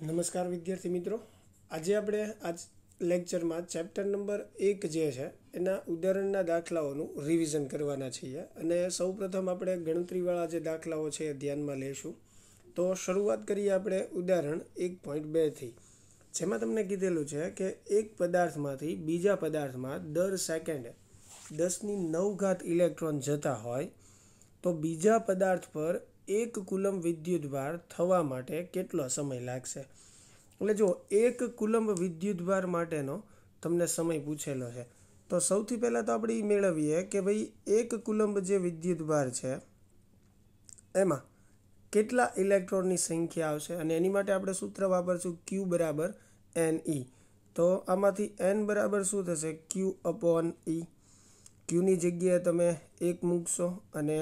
નમસ્કાર વિદ્યાર્થી મિત્રો. આજે આપણે આજ લેક્ચરમાં ચેપ્ટર નંબર એક જે છે, એના ઉદાહરણના દાખલાઓનું રિવિઝન કરવાના છીએ. અને સૌપ્રથમ આપણે ગણતરીવાળા જે દાખલાઓ છે એ ધ્યાનમાં લઈશું. તો શરૂઆત કરીએ આપણે ઉદાહરણ એક પોઈન્ટ બેથી જેમાં તમને કીધેલું છે કે એક પદાર્થમાંથી બીજા પદાર્થમાં દર સેકન્ડે દસની નવ ઘાત ઇલેક્ટ્રોન જતા હોય, તો બીજા પદાર્થ પર એક કુલમ વિદ્યુતભાર થવા માટે કેટલો સમય લાગશે? એટલે જો એક કુલંબ વિદ્યુતભાર માટેનો તમને સમય પૂછેલો છે, તો સૌથી પહેલાં તો આપણે એ મેળવીએ કે ભાઈ એક કુલંબ જે વિદ્યુતભાર છે, એમાં કેટલા ઇલેક્ટ્રોનની સંખ્યા આવશે? અને એની માટે આપણે સૂત્ર વાપરશું ક્યુ બરાબર એન ઈ તો આમાંથી એન બરાબર શું થશે? ક્યુ અપોન ઈ ક્યુની જગ્યાએ તમે એક મૂકશો અને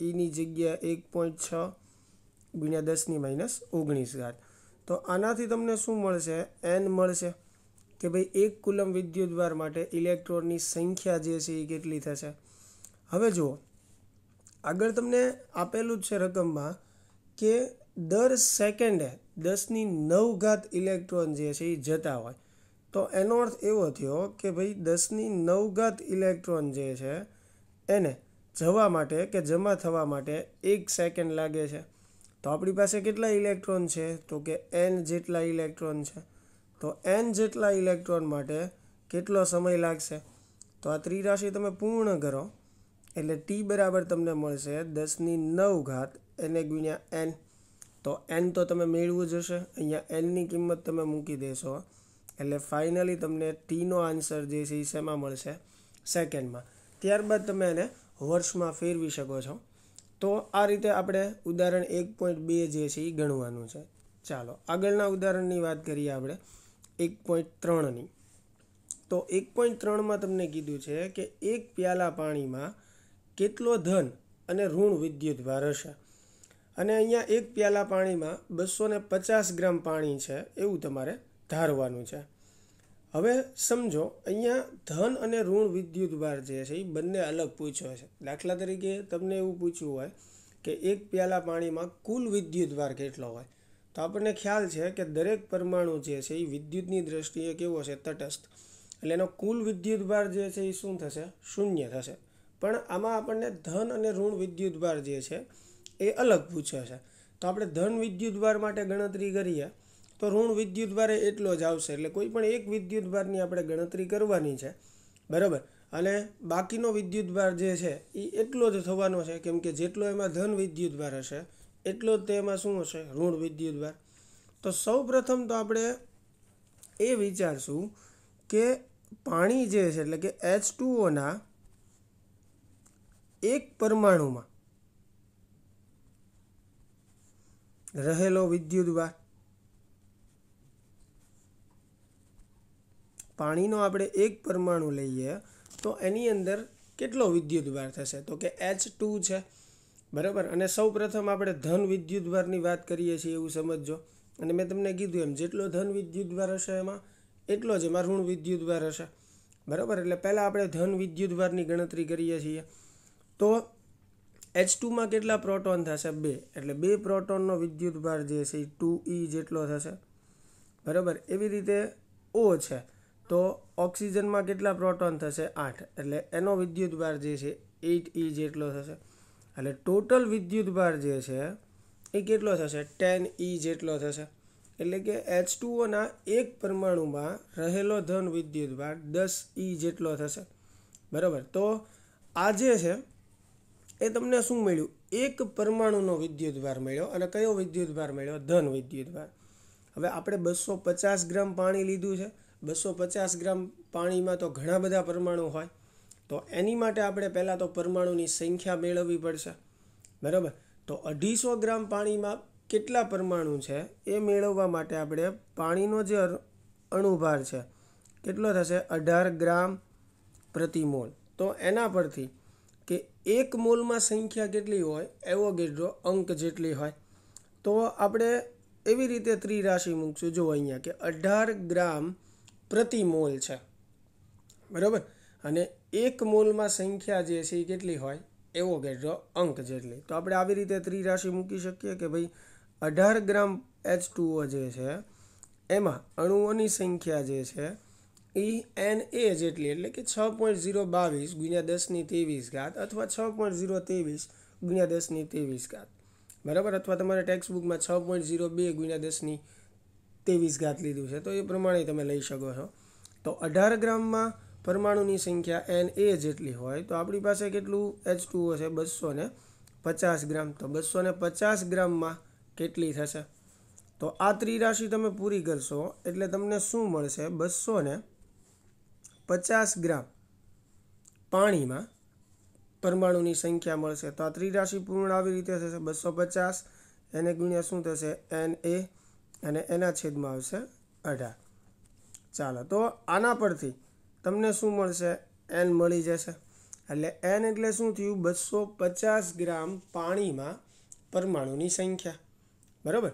ઈની જગ્યા એક પોઈન્ટ છ ગુણ્યા દસની માઇનસ ઓગણીસ ઘાત. તો આનાથી તમને શું મળશે? એન મળશે. કે ભાઈ એક કુલમ વિદ્યુતભાર માટે ઇલેક્ટ્રોનની સંખ્યા જે છે એ કેટલી થશે? હવે જુઓ. આગળ તમને આપેલું જ છે રકમમાં કે દર સેકન્ડે દસની નવ ઘાત ઇલેક્ટ્રોન જે છે એ જતા હોય. તો એનો અર્થ એવો થયો કે ભાઈ દસની નવ ઘાત ઇલેક્ટ્રોન જે છે એને જવા માટે કે જમા થવા માટે એક સેકન્ડ લાગે છે. તો આપણી પાસે કેટલા ઇલેક્ટ્રોન છે? તો કે એન જેટલા ઇલેક્ટ્રોન છે. તો એન જેટલા ઇલેક્ટ્રોન માટે કેટલો સમય લાગશે? તો આ ત્રિરાશિ તમે પૂર્ણ કરો. એટલે ટી બરાબર તમને મળશે દસની નવ ઘાત એને ગુણ્યા એન તો એન તો તમે મેળવું જ હશે. અહીંયા એનની કિંમત તમે મૂકી દેશો. એટલે ફાઇનલી તમને ટીનો આન્સર જે છે એ શેમાં મળશે? સેકન્ડમાં ત્યારબાદ તમે એને વર્ષમાં ફેરવી શકો છો. તો આ રીતે આપણે ઉદાહરણ એક પોઈન્ટ બે જે છે એ ગણવાનું છે. ચાલો, આગળના ઉદાહરણની વાત કરીએ આપણે, એક પોઈન્ટ ત્રણની તો એક પોઈન્ટ ત્રણમાં તમને કીધું છે કે એક પ્યાલા પાણીમાં કેટલો ધન અને ઋણ વિદ્યુત ભાર હશે? અને અહીંયા એક પ્યાલા પાણીમાં બસો પચાસ ગ્રામ પાણી છે એવું તમારે ધારવાનું છે. હવે સમજો, અહીંયા ધન અને ઋણ વિદ્યુત ભાર જે છે, એ બંને અલગ પૂછ્યો છે. દાખલા તરીકે તમને એવું પૂછવું હોય કે એક પ્યાલા પાણીમાં કુલ વિદ્યુત ભાર કેટલો હોય? તો આપણને ખ્યાલ છે કે દરેક પરમાણુ જે છે, એ વિદ્યુતની દ્રષ્ટિએ કેવો છે? તટસ્થ. એટલે એનો કુલ વિદ્યુત ભાર જે છે, એ શું થશે? શૂન્ય થશે. પણ આમાં આપણને ધન અને ઋણ વિદ્યુત ભાર જે છે, એ અલગ પૂછ્યો છે. તો આપણે ધન વિદ્યુત ભાર માટે ગણતરી કરીએ. તો ઋણ વિદ્યુત ભારે એટલો જ આવશે. એટલે કોઈ પણ એક વિદ્યુત ભારની આપણે ગણતરી કરવાની છે. બરાબર? અને બાકીનો વિદ્યુત ભાર જે છે એ એટલો જ થવાનો છે, કેમ કે જેટલો એમાં ધન વિદ્યુત ભાર હશે, એટલો જ તેમાં શું હશે? ઋણ વિદ્યુત ભાર. તો સૌ પ્રથમ તો આપણે એ વિચારશું કે પાણી જે છે, એટલે કે એચ ટુઓના એક પરમાણુમાં રહેલો વિદ્યુત પાણીનો આપણે એક પરમાણુ લઈએ, તો એની અંદર કેટલો વિદ્યુત ભાર થશે? તો કે એચ ટુ છે. બરાબર? અને સૌ પ્રથમ આપણે ધન વિદ્યુત ભારની વાત કરીએ છીએ એવું સમજજો. અને મેં તમને કીધું એમ, જેટલો ધન વિદ્યુત ભાર હશે એમાં, એટલો જ એમાં ઋણ વિદ્યુત ભાર હશે. બરાબર? એટલે પહેલાં આપણે ધન વિદ્યુત ભારની ગણતરી કરીએ છીએ. તો એચ ટુમાં કેટલા પ્રોટોન થશે? બે. એટલે બે પ્રોટોનનો વિદ્યુત ભાર જે છે એ ટુ ઈ જેટલો થશે. બરાબર? એવી રીતે ઓ છે. તો ઓક્સિજનમાં કેટલા પ્રોટોન થશે? આઠ. એટલે એનો વિદ્યુત ભાર જે છે, એઇટ ઈ જેટલો થશે. એટલે ટોટલ વિદ્યુત ભાર જે છે, એ કેટલો થશે? ટેન ઈ જેટલો થશે. એટલે કે એચ ટુઓના એક પરમાણુમાં રહેલો ધન વિદ્યુત ભાર દસ ઈ જેટલો થશે. બરાબર? તો આ જે છે, એ તમને શું મળ્યું? એક પરમાણુનો વિદ્યુત ભાર મળ્યો. અને કયો વિદ્યુત ભાર મળ્યો? ધન વિદ્યુત ભાર. હવે આપણે બસો પચાસ ગ્રામ પાણી લીધું છે. બસો પચાસ ગ્રામ પાણીમાં તો ઘણા બધા પરમાણુ હોય. તો એની માટે આપણે પહેલાં તો પરમાણુની સંખ્યા મેળવવી પડશે. બરાબર? તો અઢીસો ગ્રામ પાણીમાં કેટલા પરમાણુ છે એ મેળવવા માટે આપણે પાણીનો જે અણુભાર છે, કેટલો થશે? અઢાર ગ્રામ પ્રતિ મોલ. તો એના પરથી કે એક મોલમાં સંખ્યા કેટલી હોય, એવો ગેડ્રો અંક જેટલી હોય. તો આપણે એવી રીતે ત્રિરાશિ મૂકશું. જો અહીંયા કે અઢાર ગ્રામ પ્રતિ મોલ છે. બરાબર? અને એક મોલમાં સંખ્યા જે છે એ કેટલી હોય? એવો ગેડ્રો અંક જેટલી. તો આપણે આવી રીતે ત્રિરાશિ મૂકી શકીએ કે ભાઈ અઢાર ગ્રામ એચ ટુઓ જે છે, એમાં અણુઓની સંખ્યા જે છે એ એન એ જેટલી, એટલે કે છ પોઈન્ટ ઝીરો બાવીસ ગુણ્યા દસની ત્રેવીસ ઘાત અથવા છ પોઈન્ટ ઝીરો ત્રેવીસ ગુણ્યા દસની ત્રેવીસ ઘાત. બરાબર? અથવા તમારે ટેક્સ્ટ બુકમાં છ પોઈન્ટ ઝીરો બે ગુણ્યા દસની ત્રેવીસ ઘાત લીધું છે. તો એ પ્રમાણે તમે લઈ શકો છો. તો અઢાર ગ્રામમાં પરમાણુની સંખ્યા એન એ જેટલી હોય, તો આપણી પાસે કેટલું? એચ ટુ હશે, બસો ને પચાસ ગ્રામ. તો બસો ને પચાસ ગ્રામમાં કેટલી થશે? તો આ ત્રિરાશિ તમે પૂરી કરશો, એટલે તમને શું મળશે? બસો ને પચાસ ગ્રામ પાણીમાં પરમાણુની સંખ્યા મળશે. તો આ ત્રિરાશિ પૂર્ણ આવી રીતે થશે બસો પચાસ. એને ગુણ્યા શું થશે? એન એ અને એના છેદમાં આવશે અઢાર. ચાલો, તો આના પરથી તમને શું મળશે? એન મળી જશે. એટલે એન એટલે શું થયું? બસો પચાસ ગ્રામ પાણીમાં પરમાણુની સંખ્યા. બરાબર?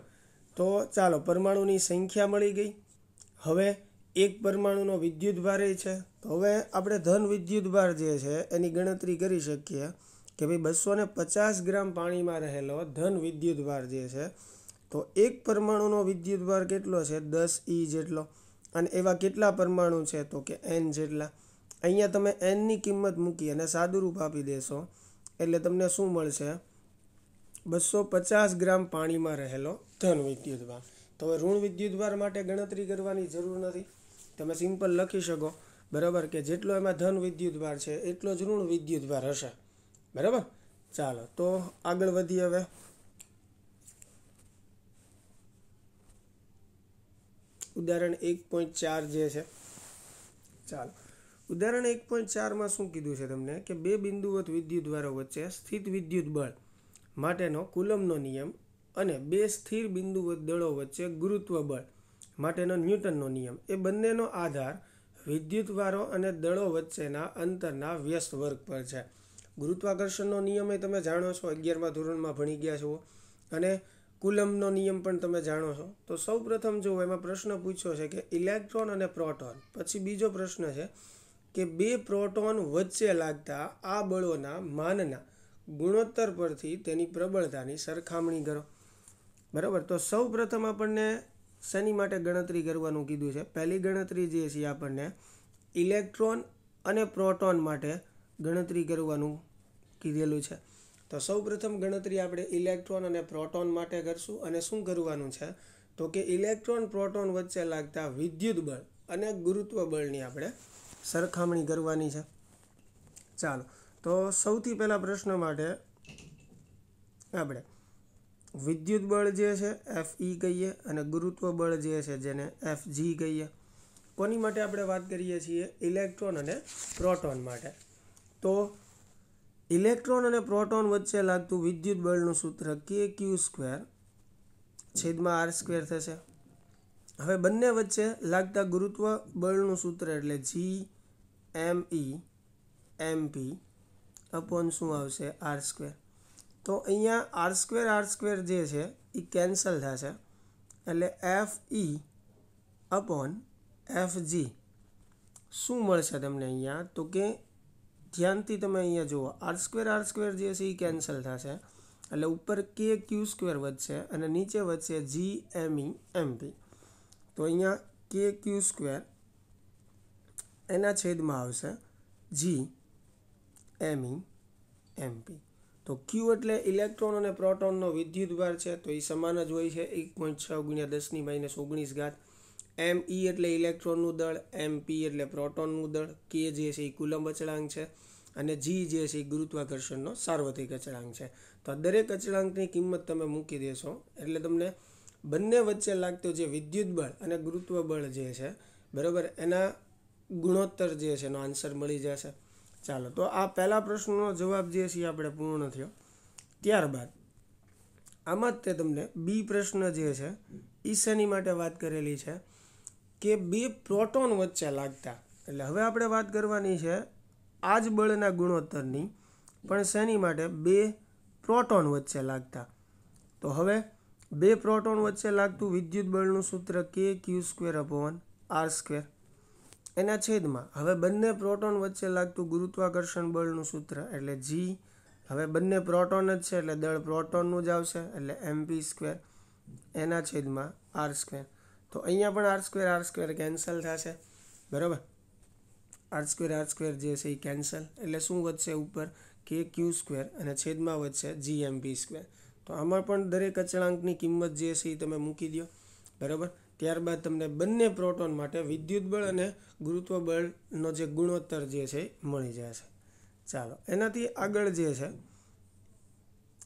તો ચાલો, પરમાણુની સંખ્યા મળી ગઈ. હવે એક પરમાણુનો વિદ્યુત ભાર છે. તો હવે આપણે ધન વિદ્યુત ભાર જે છે, એની ગણતરી કરી શકીએ કે ભાઈ બસો પચાસ ગ્રામ પાણીમાં રહેલો ધન વિદ્યુત ભાર જે છે તો એક પરમાણુનો વિદ્યુત ભાર કેટલો છે? દસ ઈ જેટલો. અને એવા કેટલા પરમાણુ છે તો કે એન જેટલા. અહીંયા તમે એનની કિંમત મૂકી અને સાદુરૂપ આપી દેશો. એટલે તમને શું મળશે? બસો પચાસ ગ્રામ પાણીમાં રહેલો ધન વિદ્યુતભાર. તો હવે ઋણ વિદ્યુતભાર માટે ગણતરી કરવાની જરૂર નથી. તમે સિમ્પલ લખી શકો. બરાબર? કે જેટલો એમાં ધન વિદ્યુતભાર છે, એટલો જ ઋણ વિદ્યુતભાર હશે. બરાબર? ચાલો, તો આગળ વધીએ હવે. ઉદાહરણ એક પોઈન્ટ ચાર જે છે, ચાલો. ઉદાહરણ એક પોઈન્ટ ચારમાં શું કીધું છે તમને? કે બે બિંદુવત વિદ્યુતવારો વચ્ચે સ્થિત વિદ્યુત બળ માટેનો કુલમનો નિયમ અને બે સ્થિર બિંદુવત દળો વચ્ચે ગુરુત્વ બળ માટેનો ન્યૂટનનો નિયમ. એ બંનેનો આધાર વિદ્યુતવારો અને દળો વચ્ચેના અંતરના વ્યસ્ત વર્ગ પર છે. ગુરુત્વાકર્ષણનો નિયમ એ તમે જાણો છો, અગિયારમા ધોરણમાં ભણી ગયા છો. અને કુલમનો નિયમ પણ તમે જાણો છો. તો સૌ પ્રથમ જો એમાં પ્રશ્ન પૂછ્યો છે કે ઇલેક્ટ્રોન અને પ્રોટોન, પછી બીજો પ્રશ્ન છે કે બે પ્રોટોન વચ્ચે લાગતા આ બળોના માનના ગુણોત્તર પરથી તેની પ્રબળતાની સરખામણી કરો. બરાબર? તો સૌ પ્રથમ આપણને શેની માટે ગણતરી કરવાનું કીધું છે? પહેલી ગણતરી જે છે આપણને ઇલેક્ટ્રોન અને પ્રોટોન માટે ગણતરી કરવાનું કીધેલું છે. તો સૌ પ્રથમ ગણતરી આપણે ઇલેક્ટ્રોન અને પ્રોટોન માટે કરશું. અને શું કરવાનું છે? તો કે ઇલેક્ટ્રોન પ્રોટોન વચ્ચે લાગતા વિદ્યુત બળ અને ગુરુત્વ બળની આપણે સરખામણી કરવાની છે. ચાલો, તો સૌથી પહેલાં પ્રશ્ન માટે આપણે વિદ્યુત બળ જે છે એફ ઈ કહીએ અને ગુરુત્વ બળ જે છે જેને એફ જી કહીએ. કોની માટે આપણે વાત કરીએ છીએ? ઇલેક્ટ્રોન અને પ્રોટોન માટે. તો ઇલેક્ટ્રોન અને પ્રોટોન વચ્ચે લાગતું વિદ્યુત બળનું સૂત્ર કે ક્યુ સ્ક્વેર છેદમાં આર સ્ક્વેર થશે. હવે બંને વચ્ચે લાગતા ગુરુત્વ બળનું સૂત્ર એટલે જી એમ ઈ એમ પી અપોન શું આવશે? આર સ્ક્વેર તો અહીંયા આર સ્ક્વેર આર સ્ક્વેર જે છે એ કેન્સલ થશે. એટલે F E upon F G શું મળશે તમને અહીંયા? તો કે ધ્યાનથી તમે અહીંયા જુઓ. આર સ્ક્વેર આર સ્ક્વેર જે છે એ કેન્સલ થશે. એટલે ઉપર કે ક્યુ સ્ક્વેર વધશે અને નીચે વધશે જી એમ ઈ એમ પી તો અહીંયા કે ક્યુ સ્ક્વેર એના છેદમાં આવશે જી એમ ઈ એમ પી તો ક્યુ એટલે ઇલેક્ટ્રોન અને પ્રોટોનનો વિદ્યુતભાર છે, તો એ સમાન જ હોય છે. એક પોઈન્ટ છ ગુણ્યા દસની માઇનસ ઓગણીસ ઘાત એમ ઈ એટલે ઇલેક્ટ્રોનનું દળ એમ પી એટલે પ્રોટોનનું દળ કે જે છે એ કુલમ અચળાંક છે અને જી જે છે એ ગુરુત્વાકર્ષણનો સાર્વત્રિક અચળાંક છે. તો આ દરેક અચળાંકની કિંમત તમે મૂકી દેશો, એટલે તમને બંને વચ્ચે લાગતો જે વિદ્યુત બળ અને ગુરુત્વ બળ જે છે, બરાબર, એના ગુણોત્તર જે છે એનો આન્સર મળી જશે. ચાલો, તો આ પહેલા પ્રશ્નનો જવાબ જે છે આપણે પૂર્ણ થયો. ત્યારબાદ, આમાં જ તે તમને બી પ્રશ્ન જે છે એ માટે વાત કરેલી છે? કે બે પ્રોટોન વચ્ચે લાગતા. એટલે હવે આપણે વાત કરવાની છે આ જ બળના ગુણોત્તરની, પણ શેની માટે બે પ્રોટોન વચ્ચે લાગતા. તો હવે બે પ્રોટોન વચ્ચે લાગતું વિદ્યુત બળનું સૂત્ર કે Q square upon R square એના છેદમાં હવે બંને પ્રોટોન વચ્ચે લાગતું ગુરુત્વાકર્ષણ બળનું સૂત્ર એટલે જી હવે બંને પ્રોટોન જ છે એટલે દળ પ્રોટોનનું જ આવશે એટલે એમપી સ્ક્વેર એના છેદમાં આર સ્ક્વેર તો અહીંયા પણ R square R square cancel થશે. બરાબર? આર સ્ક્વેર આર સ્ક્વેર જે છે એ કેન્સલ એટલે શું વધશે ઉપર? કે ક્યુ સ્ક્વેર અને છેદમાં વધશે જી એમ બી સ્ક્વેર તો આમાં પણ દરેક અચળાંકની કિંમત જે છે એ તમે મૂકી દો. બરાબર? ત્યારબાદ તમને બંને પ્રોટોન માટે વિદ્યુત બળ અને ગુરુત્વ બળનો જે ગુણોત્તર જે છે મળી જશે. ચાલો, એનાથી આગળ જે છે,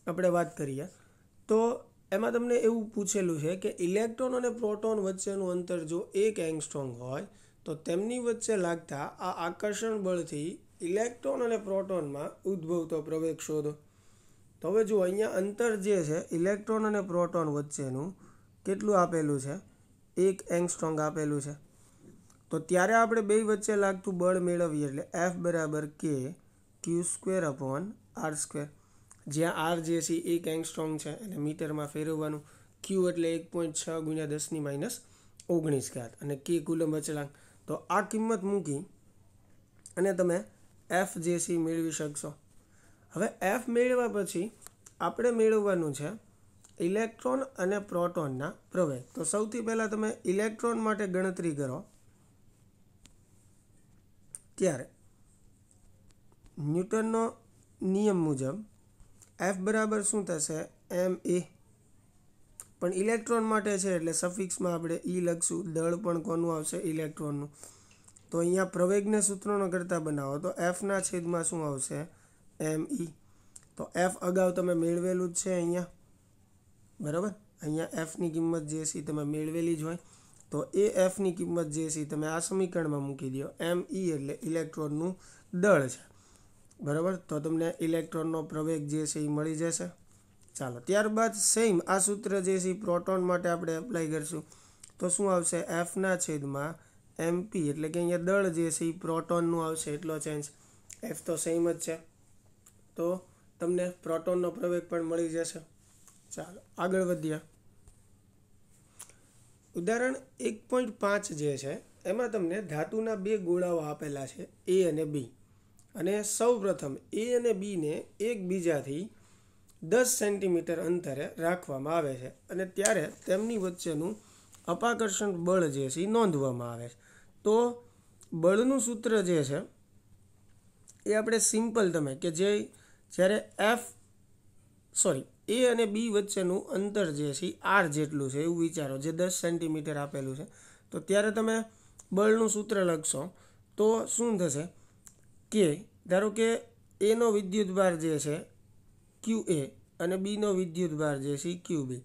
આપણે વાત કરીએ. તો એમાં તમને એવું પૂછેલું છે કે ઇલેક્ટ્રોન અને પ્રોટોન વચ્ચેનું અંતર જો એક એંગસ્ટ્રોંગ હોય, તો તેમની વચ્ચે લાગતા આ આકર્ષણ બળથી ઇલેક્ટ્રોન અને પ્રોટોનમાં ઉદ્ભવતો પ્રવેગ શોધો. તો હવે જુઓ, અહીંયા અંતર જે છે, ઇલેક્ટ્રોન અને પ્રોટોન વચ્ચેનું કેટલું આપેલું છે? એક એંગસ્ટ્રોંગ આપેલું છે. તો ત્યારે આપણે બે વચ્ચે લાગતું બળ મેળવીએ એટલે એફ બરાબર કે Q square upon R square જ્યાં આર જે છે એક એંગસ્ટ્રોંગ છે એટલે મીટરમાં ફેરવવાનું ક્યુ એટલે એક પોઈન્ટ છ ગુણ્યા દસની માઇનસ ઓગણીસ ઘાત. અને કે કુલમ અચળાંક તો આ કિંમત મૂકી અને તમે એફ જે છે મેળવી શકશો. હવે એફ મેળવ્યા પછી આપણે મેળવવાનું છે ઇલેક્ટ્રોન અને પ્રોટોનના પ્રવેગ. તો સૌથી પહેલાં તમે ઇલેક્ટ્રોન માટે ગણતરી કરો. ત્યારે ન્યૂટનનો નિયમ મુજબ એફ બરાબર શું થશે? એમ એ પણ ઇલેક્ટ્રોન માટે છે એટલે સફિક્સમાં આપણે ઈ લખશું. દળ પણ કોનું આવશે? ઇલેક્ટ્રોનનું. તો અહીંયા પ્રવેગને સૂત્રોનો કરતાં બનાવો. તો એફના છેદમાં શું આવશે? એમ ઈ તો એફ અગાઉ તમે મેળવેલું જ છે અહીંયા. બરાબર? અહીંયા એફની કિંમત જે છે તમે મેળવેલી જ હોય. તો એ એફની કિંમત જે છે તમે આ સમીકરણમાં મૂકી દો એમ ઈ એટલે ઇલેક્ટ્રોનનું દળ છે. બરાબર? તો તમને ઇલેક્ટ્રોનનો પ્રવેગ જે છે એ મળી જશે. ચાલો, ત્યારબાદ સેમ આ સૂત્ર જે છે પ્રોટોન માટે આપણે એપ્લાય કરીશું. તો શું આવશે? એફના છેદમાં એમપી એટલે કે અહીંયા દળ જે છે એ પ્રોટોનનું આવશે, એટલો ચેન્જ એફ તો સેમ જ છે. તો તમને પ્રોટોનનો પ્રવેગ પણ મળી જશે. ચાલો, આગળ વધ્યા ઉદાહરણ એક પોઈન્ટ પાંચ જે છે, એમાં તમને ધાતુના બે ગોળાઓ આપેલા છે એ અને બી અને સૌ પ્રથમ એ અને બીને એકબીજાથી દસ સેન્ટીમીટર અંતરે રાખવામાં આવે છે અને ત્યારે તેમની વચ્ચેનું અપાકર્ષણ બળ જે છે એ નોંધવામાં આવે છે. તો બળનું સૂત્ર જે છે એ આપણે સિમ્પલ તમે કે જે જ્યારે એફ સોરી એ અને બી વચ્ચેનું અંતર જે છે આર જેટલું છે એવું વિચારો જે દસ સેન્ટીમીટર આપેલું છે. તો ત્યારે તમે બળનું સૂત્ર લખશો તો શું થશે? કે ધારો કે એનો વિદ્યુતભાર જે છે ક્યુ એ અને બીનો વિદ્યુતભાર જે છે ક્યુ બી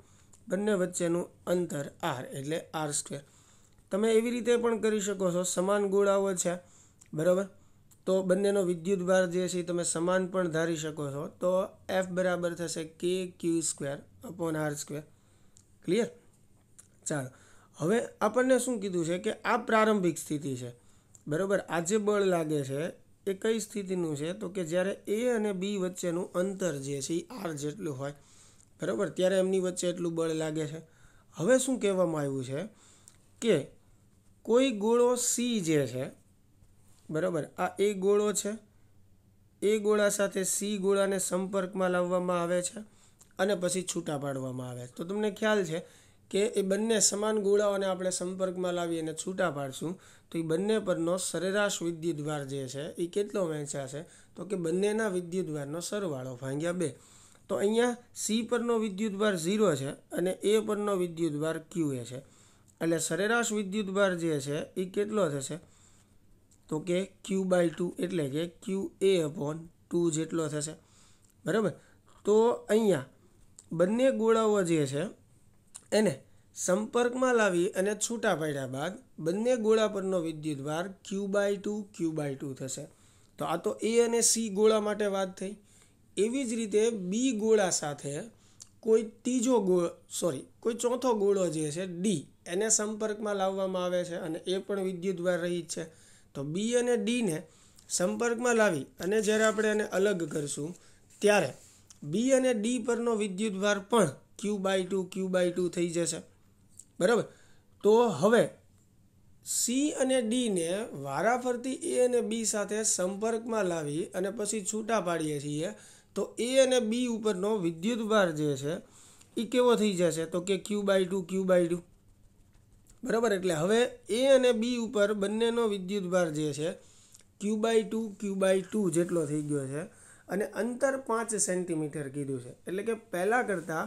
બંને વચ્ચેનું અંતર આર એટલે આર સ્ક્વેર તમે એવી રીતે પણ કરી શકો છો, સમાન ગોળાઓ છે, બરાબર? તો બંનેનો વિદ્યુતભાર જે છે તમે સમાન પણ ધારી શકો છો. તો એફ બરાબર થશે કે Q square upon R square clear ચાલો. હવે આપણને શું કીધું છે કે આ પ્રારંભિક સ્થિતિ છે. બરાબર? આ જે બળ લાગે છે એ કઈ સ્થિતિનું છે? તો કે જ્યારે એ અને બી વચ્ચેનું અંતર જે છે એ આર જેટલું હોય, બરાબર? ત્યારે એમની વચ્ચે એટલું બળ લાગે છે. હવે શું કહેવામાં આવ્યું છે કે કોઈ ગોળો સી જે છે, બરાબર? આ એ ગોળો છે. એ ગોળા સાથે સી ગોળાને સંપર્કમાં લાવવામાં આવે છે અને પછી છૂટા પાડવામાં આવે છે. તો તમને ખ્યાલ છે કે એ બંને સમાન ગોળાઓને આપણે સંપર્કમાં લાવી અને છૂટા પાડશું, તો એ બંને પરનો સરેરાશ વિદ્યુતભાર જે છે, એ કેટલો વહેંચાશે તો કે બંનેના વિદ્યુતભારનો સરવાળો ભાંગ્યા બે. તો અહીંયા સી પરનો વિદ્યુતભાર ઝીરો છે અને એ પરનો વિદ્યુતભાર ક્યુ એ છે. એટલે સરેરાશ વિદ્યુતભાર જે છે, એ કેટલો થશે? તો કે ક્યુ બાય ટુ એટલે કે ક્યુ એ અપોન ટુ જેટલો થશે. બરાબર? તો અહીંયા બંને ગોળાઓ જે છે એને સંપર્કમાં લાવી અને છૂટા પાડ્યા બાદ બંને ગોળા પરનો વિદ્યુતભાર Q by two Q by two થશે. તો આ તો એ અને સી ગોળા માટે વાત થઈ. એવી જ રીતે બી ગોળા સાથે કોઈ ત્રીજો ગોળ સોરી કોઈ ચોથો ગોળો જે છે ડી એને સંપર્કમાં લાવવામાં આવે છે અને એ પણ વિદ્યુતભાર રહી છે. તો બી અને ડીને સંપર્કમાં લાવી અને જ્યારે આપણે એને અલગ કરશું, ત્યારે બી અને ડી પરનો વિદ્યુતભાર પણ Q by two Q by two થઈ જશે. બરાબર? તો હવે સી અને ડીને વારાફરતી એ અને બી સાથે સંપર્કમાં લાવી અને પછી છૂટા પાડીએ છીએ, તો એ અને બી ઉપરનો વિદ્યુતભાર જે છે એ કેવો થઈ જશે? તો કે Q by two Q by two બરાબર? એટલે હવે એ અને બી ઉપર બંનેનો વિદ્યુત ભાર જે છે Q by two Q by two જેટલો થઈ ગયો છે. અને અંતર પાંચ સેન્ટીમીટર કીધું છે. એટલે કે પહેલાં કરતાં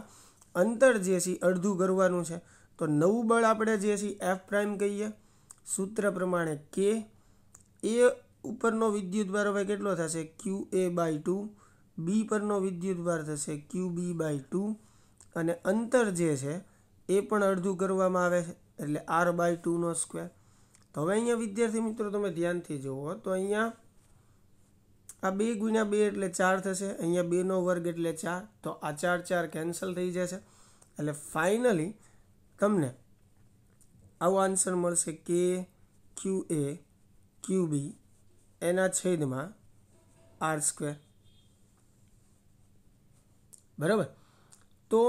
અંતર જે છે અડધું કરવાનું છે. તો નવું બળ આપણે જે છે એફ પ્રાઇમ કહીએ. સૂત્ર પ્રમાણે કે એ ઉપરનો વિદ્યુત ભાર હવે કેટલો થશે? Q A by two B પરનો વિદ્યુત ભાર થશે ક્યુ બી બાય ટુ અને અંતર જે છે એ પણ અડધું કરવામાં આવે છે. એટલે આર બાય ટુનો સ્ક્વેર તો હવે અહીંયા વિદ્યાર્થી મિત્રો તમે ધ્યાનથી જુઓ તો અહીંયા આ બે ગુણ્યા બે એટલે ચાર થશે, અહીંયા બેનો વર્ગ એટલે ચાર, તો આ ચાર ચાર કેન્સલ થઈ જશે. એટલે ફાઇનલી તમને આવો આન્સર મળશે કે ક્યુ એ ક્યુ બી એના છેદમાં આર સ્ક્વેર બરાબર? તો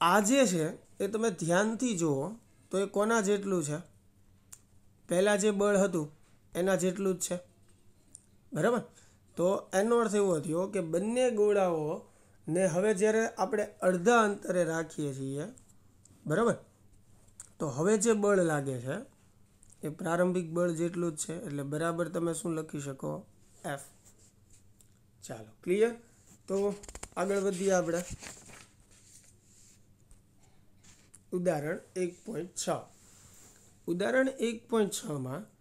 આ જે છે એ તમે ધ્યાનથી જુઓ, તો એ કોના જેટલું છે? પહેલાં જે બળ હતું, એના જેટલું જ છે. બરાબર? તો એનો અર્થ એવો થયો કે બંને ગોળાઓ ને હવે જ્યારે આપણે અડધા અંતરે રાખીએ છીએ, બરાબર? તો હવે જે બળ લાગે છે, એ પ્રારંભિક બળ જેટલું જ છે, એટલે બરાબર તમે શું લખી શકો? એફ ચાલો ક્લિયર તો આગળ વધીએ આપણે. ઉદાહરણ એક પોઈન્ટ છ. ઉદાહરણ એક પોઈન્ટ છમાં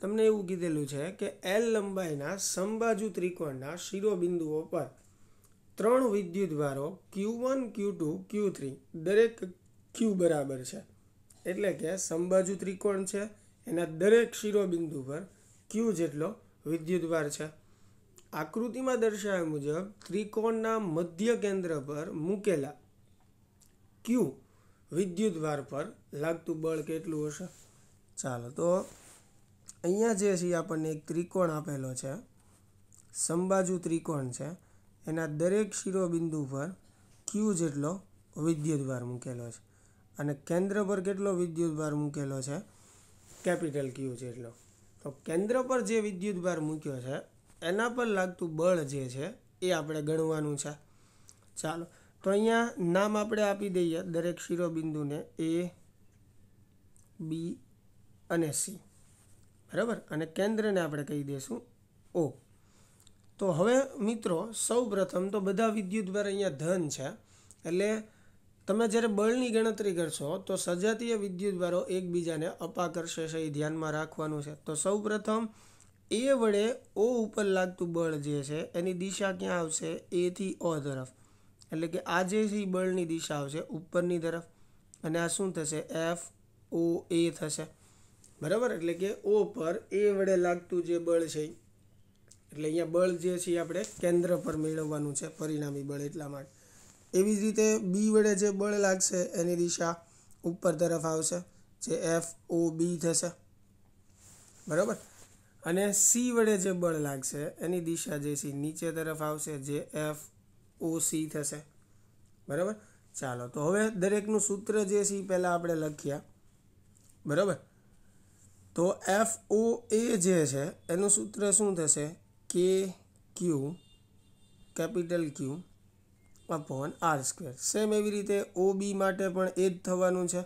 તમને એવું કીધેલું છે કે એલ લંબાઈના સમબાજુ ત્રિકોણના શિરોબિંદુઓ પર ત્રણ વિદ્યુત ભારો Q one Q two Q three દરેક ક્યુ બરાબર છે. એટલે કે સમબાજુ ત્રિકોણ છે, એના દરેક શિરોબિંદુ પર ક્યુ જેટલો વિદ્યુત ભાર છે. આકૃતિમાં દર્શાવ્યા મુજબ ત્રિકોણના મધ્ય કેન્દ્ર પર મૂકેલા ક્યુ વિદ્યુત ભાર પર લાગતું બળ કેટલું હશે? ચાલો તો અહીંયા જે છે આપણને એક ત્રિકોણ આપેલો છે. સંબાજુ ત્રિકોણ છે. એના દરેક શિરોબિંદુ પર ક્યુ જેટલો વિદ્યુત ભાર મૂકેલો છે. અને કેન્દ્ર પર કેટલો વિદ્યુત ભાર મૂકેલો છે? કેપિટલ ક્યુ જેટલો. તો કેન્દ્ર પર જે વિદ્યુત ભાર મૂક્યો છે, એના પર લાગતું બળ જે છે એ આપણે ગણવાનું છે. ચાલો, તો અહીંયા નામ આપણે આપી દઈએ દરેક શિરોબિંદુને એ બી અને સી બરાબર? અને કેન્દ્રને આપણે કહી દઈશું ઓ. તો હવે મિત્રો સૌ પ્રથમ તો બધા વિદ્યુત ભાર અહીંયા ધન છે. એટલે તમે જ્યારે બળની ગણતરી કરશો, તો સજાતીય વિદ્યુત ભારો એકબીજાને અપાકર્ષે છે એ ધ્યાનમાં રાખવાનું છે. તો સૌ પ્રથમ એ વડે ઓ ઉપર લાગતું બળ જે છે, એની દિશા ક્યાં આવશે? એથી ઓ તરફ. એટલે કે આ જે છે બળની દિશા આવશે ઉપરની તરફ. અને આ શું થશે? એફ ઓ એ થશે. બરાબર? એટલે કે ઓ પર એ વડે લાગતું જે બળ છે, એટલે અહીંયા બળ જે છે આપણે કેન્દ્ર પર મેળવવાનું છે, પરિણામી બળ એટલા માટે. એવી જ રીતે બી વડે જે બળ લાગશે એની દિશા ઉપર તરફ આવશે, જે એફ ઓ બી થશે. બરાબર? અને સી વડે જે બળ લાગશે એની દિશા જે છે નીચે તરફ આવશે, જે એફ ઓ સી થશે. બરાબર? ચાલો, તો હવે દરેકનું સૂત્ર જે છે એ પહેલાં આપણે લખ્યા બરાબર? તો એફ ઓ એ જે છે, એનું સૂત્ર શું થશે? કે Q capital Q upon R square same એવી રીતે ઓ બી માટે પણ એ જ થવાનું છે.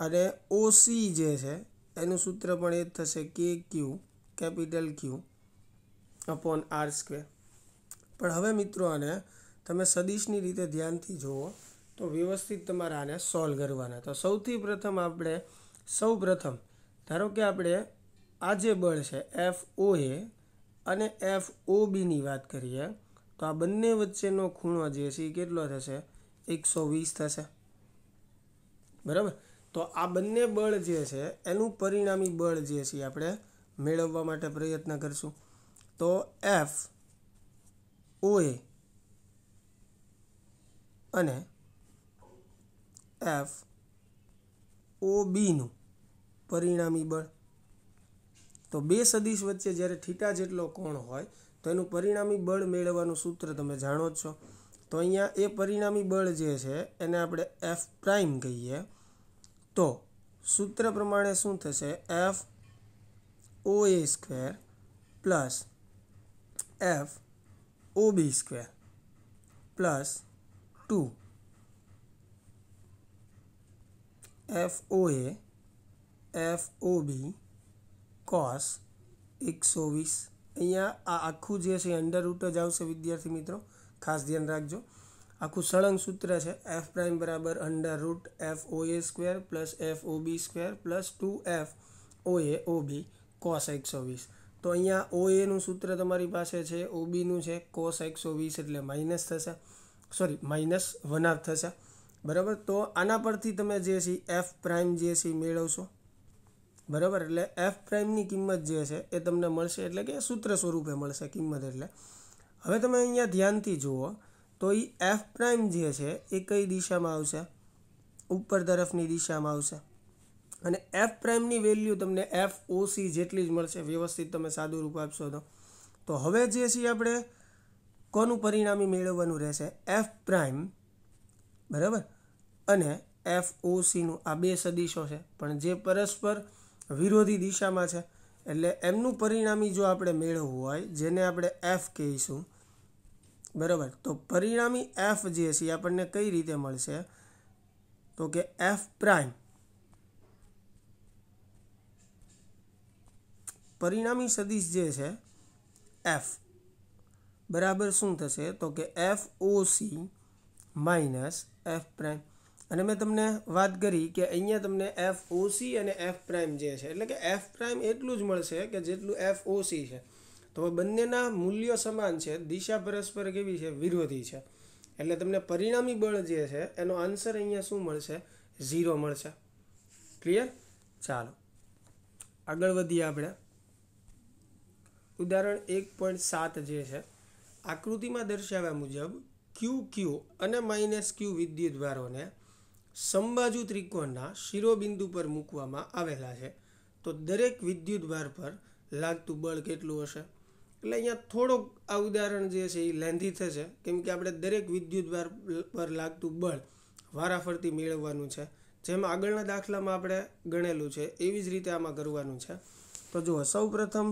અને ઓ સી જે છે, એનું સૂત્ર પણ એ જ થશે. કે Q capital Q upon R square પણ હવે મિત્રો આને તમે સદીશની રીતે ધ્યાનથી જુઓ તો વ્યવસ્થિત તમારે આને સોલ્વ કરવાના. તો સૌથી પ્રથમ આપણે સૌ પ્રથમ ધારો કે આપણે આ જે બળ છે એફ ઓ એ અને એફ ઓ બીની વાત કરીએ, તો આ બંને વચ્ચેનો ખૂણો જે છે એ કેટલો થશે? એકસો વીસ થશે. બરાબર? તો આ બંને બળ જે છે, એનું પરિણામી બળ જે છે આપણે મેળવવા માટે પ્રયત્ન કરશું. તો એફ ઓ એ અને એફ ઓ બીનું પરિણામી બળ. તો બે સદીશ વચ્ચે જ્યારે થીટા જેટલો કોણ હોય, તો એનું પરિણામી બળ મેળવવાનું સૂત્ર તમે જાણો જ છો. તો અહીંયા એ પરિણામી બળ જે છે, એને આપણે એફ પ્રાઇમ કહીએ. તો સૂત્ર પ્રમાણે શું થશે? F O A square plus F O B square plus two. F O A F O B cos એકસો વીસ અહીંયા આ આખું જે છે અંડર રૂટ જ આવશે વિદ્યાર્થી મિત્રો. ખાસ ધ્યાન રાખજો. આખું સળંગ સૂત્ર છે એફ પ્રાઇમ બરાબર under root F O A square plus F O B square plus two F O A O B cos એકસો વીસ તો અહીંયા ઓ એનું સૂત્ર તમારી પાસે છે ઓ બીનું છે કોસ એકસો વીસ એટલે માઇનસ થશે. સોરી માઇનસ વન હાફ થશે. બરાબર? તો આના પરથી તમે જે છે એફ પ્રાઇમ જે છે મેળવશો. બરાબર? એટલે એફ પ્રાઇમની કિંમત જે છે એ તમને મળશે એટલે કે સૂત્ર સ્વરૂપે મળશે કિંમત એટલે. હવે તમે અહીંયા ધ્યાનથી જુઓ, તો એ એફ પ્રાઇમ જે છે એ કઈ દિશામાં આવશે? ઉપર તરફની દિશામાં આવશે. અને એફ પ્રાઇમની વેલ્યુ તમને એફ ઓસી જેટલી જ મળશે, વ્યવસ્થિત તમે સાદું રૂપ આપશો તો. તો હવે જે છે આપણે, કોનું પરિણામી મેળવવાનું રહેશે? એફ પ્રાઇમ બરાબર? અને એફ ઓસીનું આ બે સદીશો છે. પણ જે પરસ્પર વિરોધી દિશામાં છે. એટલે એમનું પરિણામી જો આપણે મેળવવું હોય, જેને આપણે એફ કહીશું, બરાબર? તો પરિણામી એફ જે છે આપણને કઈ રીતે મળશે? તો કે એફ પ્રાઇમ. પરિણામી સદિશ જે છે એફ બરાબર શું થશે? તો કે F O C minus F prime અને મેં તમને વાત કરી કે અહીંયા તમને એફ ઓસી અને એફ પ્રાઇમ જે છે. એટલે કે એફ પ્રાઇમ એટલું જ મળશે કે જેટલું એફ ઓસી છે. તો બંનેના મૂલ્યો સમાન છે. દિશા પરસ્પર કેવી છે? વિરોધી છે. એટલે તમને પરિણામી બળ જે છે, એનો આન્સર અહીંયા શું મળશે? ઝીરો મળશે. ક્લિયર ચાલો. આગળ વધીએ આપણે. ઉદાહરણ એક પોઈન્ટ સાત જે છે, આકૃતિમાં દર્શાવ્યા મુજબ ક્યુ ક્યુ અને માઇનસ ક્યુ વિદ્યુતભારોને સમબાજુ ત્રિકોણના શિરોબિંદુ પર મૂકવામાં આવેલા છે. તો દરેક વિદ્યુતભાર પર લાગતું બળ કેટલું હશે? એટલે અહીંયા થોડોક આ ઉદાહરણ જે છે એ લેન્ધી થશે. કેમ કે આપણે દરેક વિદ્યુતભાર પર લાગતું બળ વારાફરતી મેળવવાનું છે. જેમ આગળના દાખલામાં આપણે ગણેલું છે, એવી જ રીતે આમાં કરવાનું છે. તો જુઓ સૌ પ્રથમ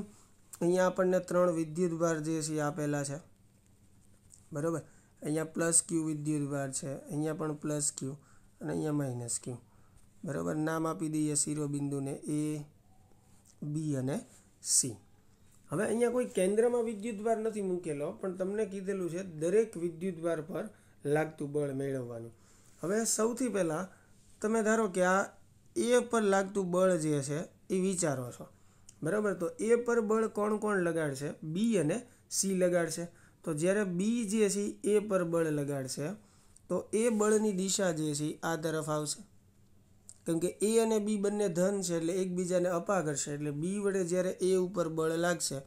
અહીંયા આપણને ત્રણ વિદ્યુતભાર જે છે આપેલા છે. બરાબર? અહીંયા પ્લસ ક્યુ વિદ્યુતભાર છે, અહીંયા પણ પ્લસ ક્યુ અને અહીંયા માઇનસ ક્યુ બરાબર? નામ આપી દઈએ શિરોબિંદુને એ બી અને સી હવે અહીંયા કોઈ કેન્દ્રમાં વિદ્યુતભાર નથી મૂકેલો, પણ તમને કીધેલું છે દરેક વિદ્યુતભાર પર લાગતું બળ મેળવવાનું. હવે સૌથી પહેલાં તમે ધારો કે આ એ પર લાગતું બળ જે છે એ વિચારો છો. બરાબર? તો એ પર બળ કોણ કોણ લગાડશે? બી અને સી લગાડશે. તો જ્યારે બી જે છે એ પર બળ લગાડશે તો એ બળની દિશા જે છે આ તરફ આવશે. કેમ કે એ અને બી બંને ધન છે એટલે એકબીજાને અપા કરશે. એટલે બી વડે જ્યારે એ ઉપર બળ લાગશે,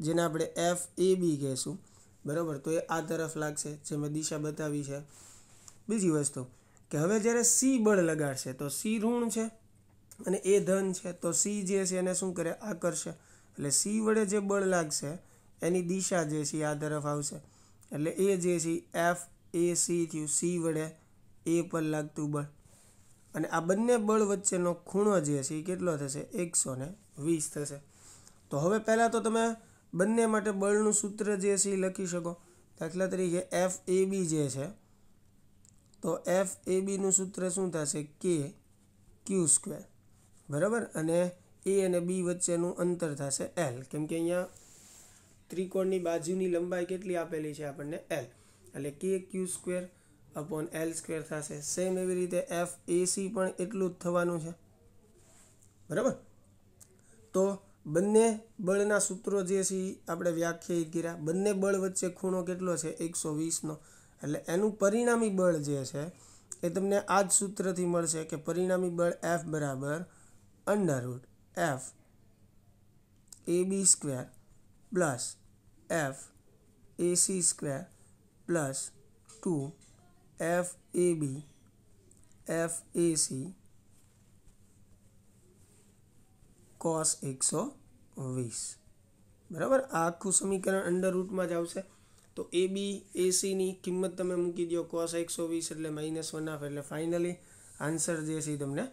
જેને આપણે એફ એ બી કહેશું, બરાબર? તો એ આ તરફ લાગશે, જે મેં દિશા બતાવી છે. બીજી વસ્તુ કે હવે જ્યારે સી બળ લગાડશે, તો સી ઋણ છે અને એ ધન છે. તો સી જે છે એને શું કરે? આકર્ષે એટલે સી વડે જે બળ લાગશે, એની દિશા જે છે આ તરફ આવશે. એટલે એ જે છે એફ એ સી થયું, સી વડે એ પર લાગતું બળ. અને આ બંને બળ વચ્ચેનો ખૂણો જે છે એ કેટલો થશે? એકસો ને વીસ થશે. તો હવે પહેલાં તો તમે બંને માટે બળનું સૂત્ર જે છે એ લખી શકો. દાખલા તરીકે એફ એ બી જે છે, તો એફ એ બીનું સૂત્ર શું થશે? કે ક્યુ સ્ક્વેર. બરાબર? અને એ અને બી વચ્ચેનું અંતર થશે એલ. કેમ કે અહીંયા ત્રિકોણની બાજુની લંબાઈ કેટલી આપેલી છે આપણને? એલ. એટલે કે Q square upon L square થશે. સેમ એવી રીતે એફ એસી પણ એટલું જ થવાનું છે. બરાબર? તો બંને બળના સૂત્રો જે છે આપણે વ્યાખ્યાયિત કર્યા. બંને બળ વચ્ચે ખૂણો કેટલો છે? એકસો વીસનો. એટલે એનું પરિણામી બળ જે છે એ તમને આ જ સૂત્રથી મળશે કે પરિણામી બળ એફ બરાબર under root F A B square plus F A C square plus two F A B F A C cos એકસો વીસ બરાબર? આ આખું સમીકરણ અંડર રૂટમાં જ આવશે. તો એ બી એસીની કિંમત તમે મૂકી દો કોસ એકસો વીસ એટલે માઇનસ વન હાફ એટલે ફાઇનલી આન્સર જે છે તમને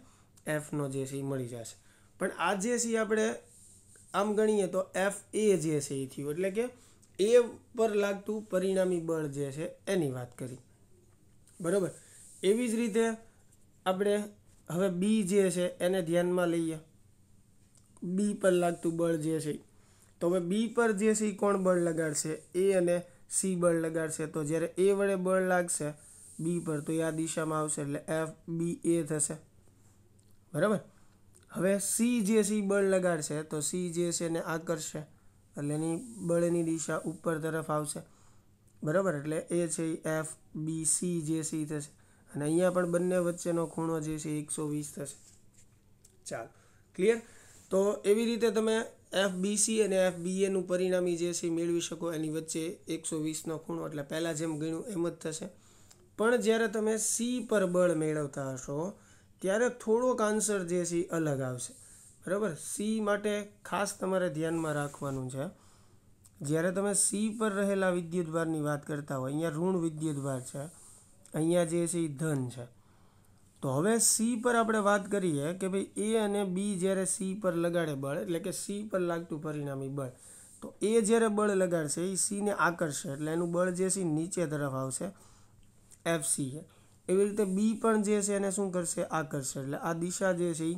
એફનો જે એ મળી જશે. પણ આ જે છે આપણે આમ ગણીએ તો એફ એ જે છે એ થયું. એટલે કે એ પર લાગતું પરિણામી બળ જે છે એની વાત કરી. બરાબર? એવી જ રીતે આપણે હવે બી જે છે એને ધ્યાનમાં લઈએ. બી પર લાગતું બળ જે છે. તો હવે બી પર જે છે એ કોણ બળ લગાડશે? એ અને સી બળ લગાડશે. તો જ્યારે એ વડે બળ લાગશે બી પર તો એ આ દિશામાં આવશે એટલે એફ બી એ થશે. બરાબર? હવે સી જે એ બળ લગાડશે, તો સી જે છે એને આકર્ષશે એટલે એની બળની દિશા ઉપર તરફ આવશે. બરાબર? એટલે એ છે એફ બી સી જે સી થશે. અને અહીંયા પણ બંને વચ્ચેનો ખૂણો જે છે એકસો વીસ થશે. ચાલો ક્લિયર તો એવી રીતે તમે એફ બીસી અને એફ બીએનું પરિણામી જે છે મેળવી શકો. એની વચ્ચે એકસો વીસનો ખૂણો. એટલે પહેલાં જેમ ગણ્યું એમ જ થશે. પણ જ્યારે તમે સી પર બળ મેળવતા હશો, ત્યારે થોડોક આન્સર જે છે અલગ આવશે. બરાબર? સી માટે ખાસ તમારે ધ્યાનમાં રાખવાનું છે. જ્યારે તમે સી પર રહેલા વિદ્યુતભારની વાત કરતા હોય, અહીંયા ઋણ વિદ્યુતભાર છે, અહીંયા જે છે એ ધન છે. તો હવે સી પર આપણે વાત કરીએ કે ભાઈ એ અને બી જ્યારે સી પર લગાડે બળ, એટલે કે સી પર લાગતું પરિણામી બળ, તો એ જ્યારે બળ લગાડશે, એ સીને આકર્ષશે એટલે એનું બળ જે છે નીચે તરફ આવશે એફ સી એવી રીતે બી પણ જે છે એને શું કરશે? આકર્ષશે એટલે આ દિશા જે છે એ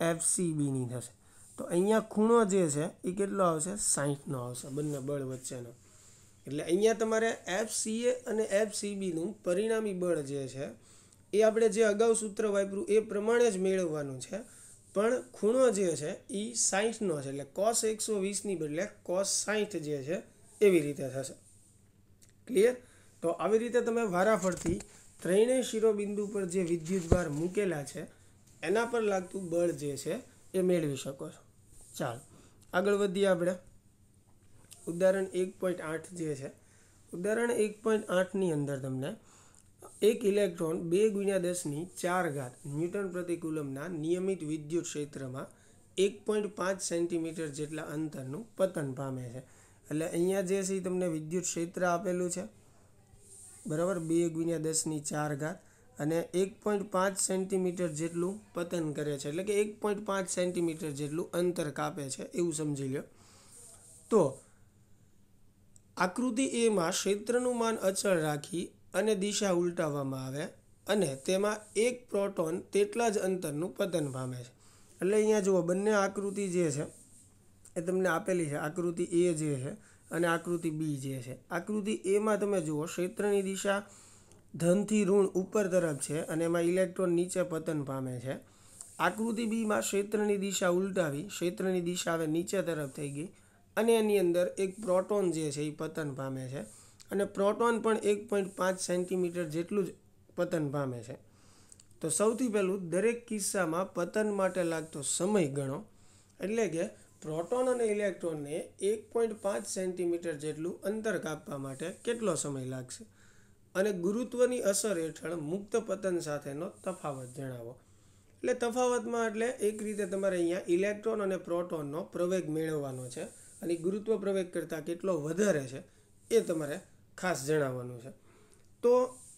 એફ સી બીની થશે. તો અહીંયા ખૂણો જે છે, એ કેટલો આવશે? સાહીઠનો આવશે. બંને બળ વચ્ચેનો. એટલે અહીંયા તમારે એફ સીએ અને એફ સીબીનું પરિણામી બળ જે છે, એ આપણે જે અગાઉ સૂત્ર વાપર્યું, એ પ્રમાણે જ મેળવવાનું છે. પણ ખૂણો જે છે એ સાહીઠનો છે. એટલે કોસ એકસો વીસની બદલે કોસ સાહીઠ જે છે, એવી રીતે થશે. ક્લિયર તો આવી રીતે તમે વારાફરતી ત્રણેય શિરોબિંદુ પર જે વિદ્યુતભાર મૂકેલા છે એના પર લાગતું બળ જે છે એ મેળવી શકો છો. ચાલો, આગળ વધીએ આપણે. ઉદાહરણ એક પોઈન્ટ આઠ જે છે. ઉદાહરણ એક પોઈન્ટ આઠની અંદર તમને એક ઇલેક્ટ્રોન બે ગુણ્યા દસની ચાર ઘાત ન્યૂટન પ્રતિકુલમના નિયમિત વિદ્યુત ક્ષેત્રમાં એક પોઈન્ટ પાંચ સેન્ટીમીટર જેટલા અંતરનું પતન પામે છે. એટલે અહીંયા જે છે તમને વિદ્યુત ક્ષેત્ર આપેલું છે. બરાબર? બે ગુણ્યા દસની ચાર ઘાત અને એક પોઈન્ટ પાંચ સેન્ટીમીટર જેટલું પતન કરે છે. એટલે કે એક પોઈન્ટ પાંચ સેન્ટીમીટર જેટલું અંતર કાપે છે, એવું સમજી લો તો આકૃતિ એમાં ક્ષેત્રનું માન અચળ રાખી અને દિશા ઉલટાવવામાં આવે અને તેમાં એક પ્રોટોન તેટલા જ અંતરનું પતન પામે છે. એટલે અહીંયા જુઓ, બંને આકૃતિ જે છે, એ તમને આપેલી છે. આકૃતિ એ જે છે અને આકૃતિ બી જે છે. આકૃતિ એમાં તમે જુઓ, ક્ષેત્રની દિશા ધનથી ઋણ ઉપર તરફ છે અને એમાં ઇલેક્ટ્રોન નીચે પતન પામે છે. આકૃતિ બીમાં ક્ષેત્રની દિશા ઉલટાવી, ક્ષેત્રની દિશા હવે નીચે તરફ થઈ ગઈ અને એની અંદર એક પ્રોટોન જે છે એ પતન પામે છે અને પ્રોટોન પણ એક પોઈન્ટ પાંચ સેન્ટીમીટર જેટલું જ પતન પામે છે. તો સૌથી પહેલું દરેક કિસ્સામાં પતન માટે લાગતો સમય ગણો, એટલે કે પ્રોટોન અને ઇલેક્ટ્રોનને એક પોઈન્ટ પાંચ સેન્ટીમીટર જેટલું અંતર કાપવા માટે કેટલો સમય લાગશે? અને ગુરુત્વની અસર હેઠળ મુક્ત પતન સાથેનો તફાવત જણાવો. એટલે તફાવતમાં એટલે એક રીતે તમારે અહીંયા ઇલેક્ટ્રોન અને પ્રોટોનનો પ્રવેગ મેળવવાનો છે અને ગુરુત્વ પ્રવેગ કરતાં કેટલો વધારે છે એ તમારે ખાસ જણાવવાનું છે. તો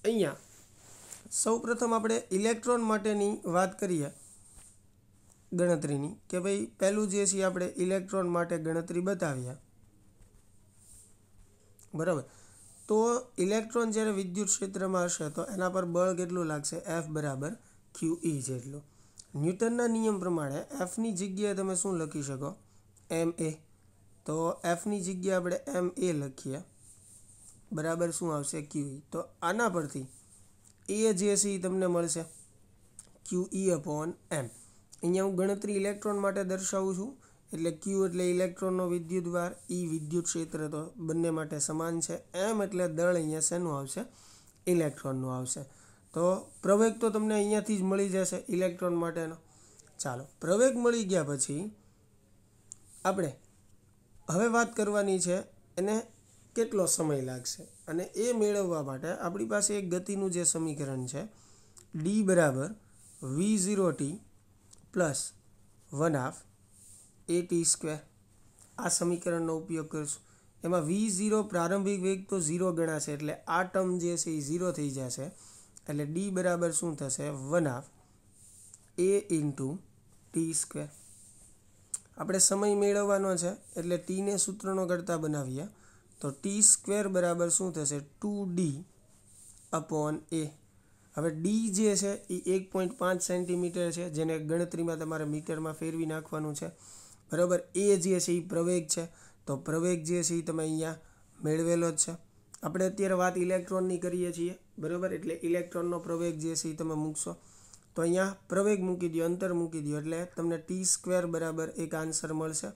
અહીંયા સૌ પ્રથમ આપણે ઇલેક્ટ્રોન માટેની વાત કરીએ ગણતરીની કે ભાઈ પહેલું જે છે આપણે ઇલેક્ટ્રોન માટે ગણતરી બતાવીએ. બરાબર? તો ઇલેક્ટ્રોન જ્યારે વિદ્યુત ક્ષેત્રમાં હશે તો એના પર બળ કેટલું લાગશે? એફ બરાબર ક્યુ ઈ જેટલું. ન્યૂટનના નિયમ પ્રમાણે એફની જગ્યાએ તમે શું લખી શકો? એમ એ તો એફની જગ્યાએ આપણે એમ એ લખીએ. બરાબર શું આવશે? ક્યુ ઈ તો આના પરથી એ જે છે એ તમને મળશે. ક્યુ ઈ અપોન એમ અહીંયા હું ગણતરી ઇલેક્ટ્રોન માટે દર્શાવું છું. એટલે ક્યુ એટલે ઇલેક્ટ્રોનનો વિદ્યુતભાર ઈ વિદ્યુત ક્ષેત્ર તો બંને માટે સમાન છે. એમ એટલે દળ અહીંયા શેનું આવશે? ઇલેક્ટ્રોનનું આવશે. તો પ્રવેગ તો તમને અહીંયાથી જ મળી જશે ઇલેક્ટ્રોન માટેનો. ચાલો, પ્રવેગ મળી ગયા પછી આપણે હવે વાત કરવાની છે એને કેટલો સમય લાગશે? અને એ મેળવવા માટે આપણી પાસે એક ગતિનું જે સમીકરણ છે ડી બરાબર V zero T plus one half A T square આ સમીકરણનો ઉપયોગ કરીશું. એમાં વી ઝીરો પ્રારંભિક વેગ તો ઝીરો ગણાશે એટલે આ ટર્મ જે છે એ ઝીરો થઈ જશે. એટલે ડી બરાબર શું થશે? One half A into T square આપણે સમય મેળવવાનો છે, એટલે ટીને સૂત્રનો કરતા બનાવીએ. તો ટી સ્ક્વેર બરાબર શું થશે? ટુ ડી અપોન એ હવે ડી જે છે એ એક પોઈન્ટ પાંચ સેન્ટીમીટર છે, જેને ગણતરીમાં તમારે મીટરમાં ફેરવી નાખવાનું છે. બરાબર? એ જે છે એ પ્રવેગ છે. તો પ્રવેગ જે છે એ તમે અહીંયા મેળવેલો જ છે. આપણે અત્યારે વાત ઇલેક્ટ્રોનની કરીએ છીએ, બરાબર? એટલે ઇલેક્ટ્રોનનો પ્રવેગ જે છે એ તમે મૂકશો. તો અહીંયા પ્રવેગ મૂકી દો અંતર મૂકી દો એટલે તમને ટી સ્ક્વેર બરાબર એક આન્સર મળશે.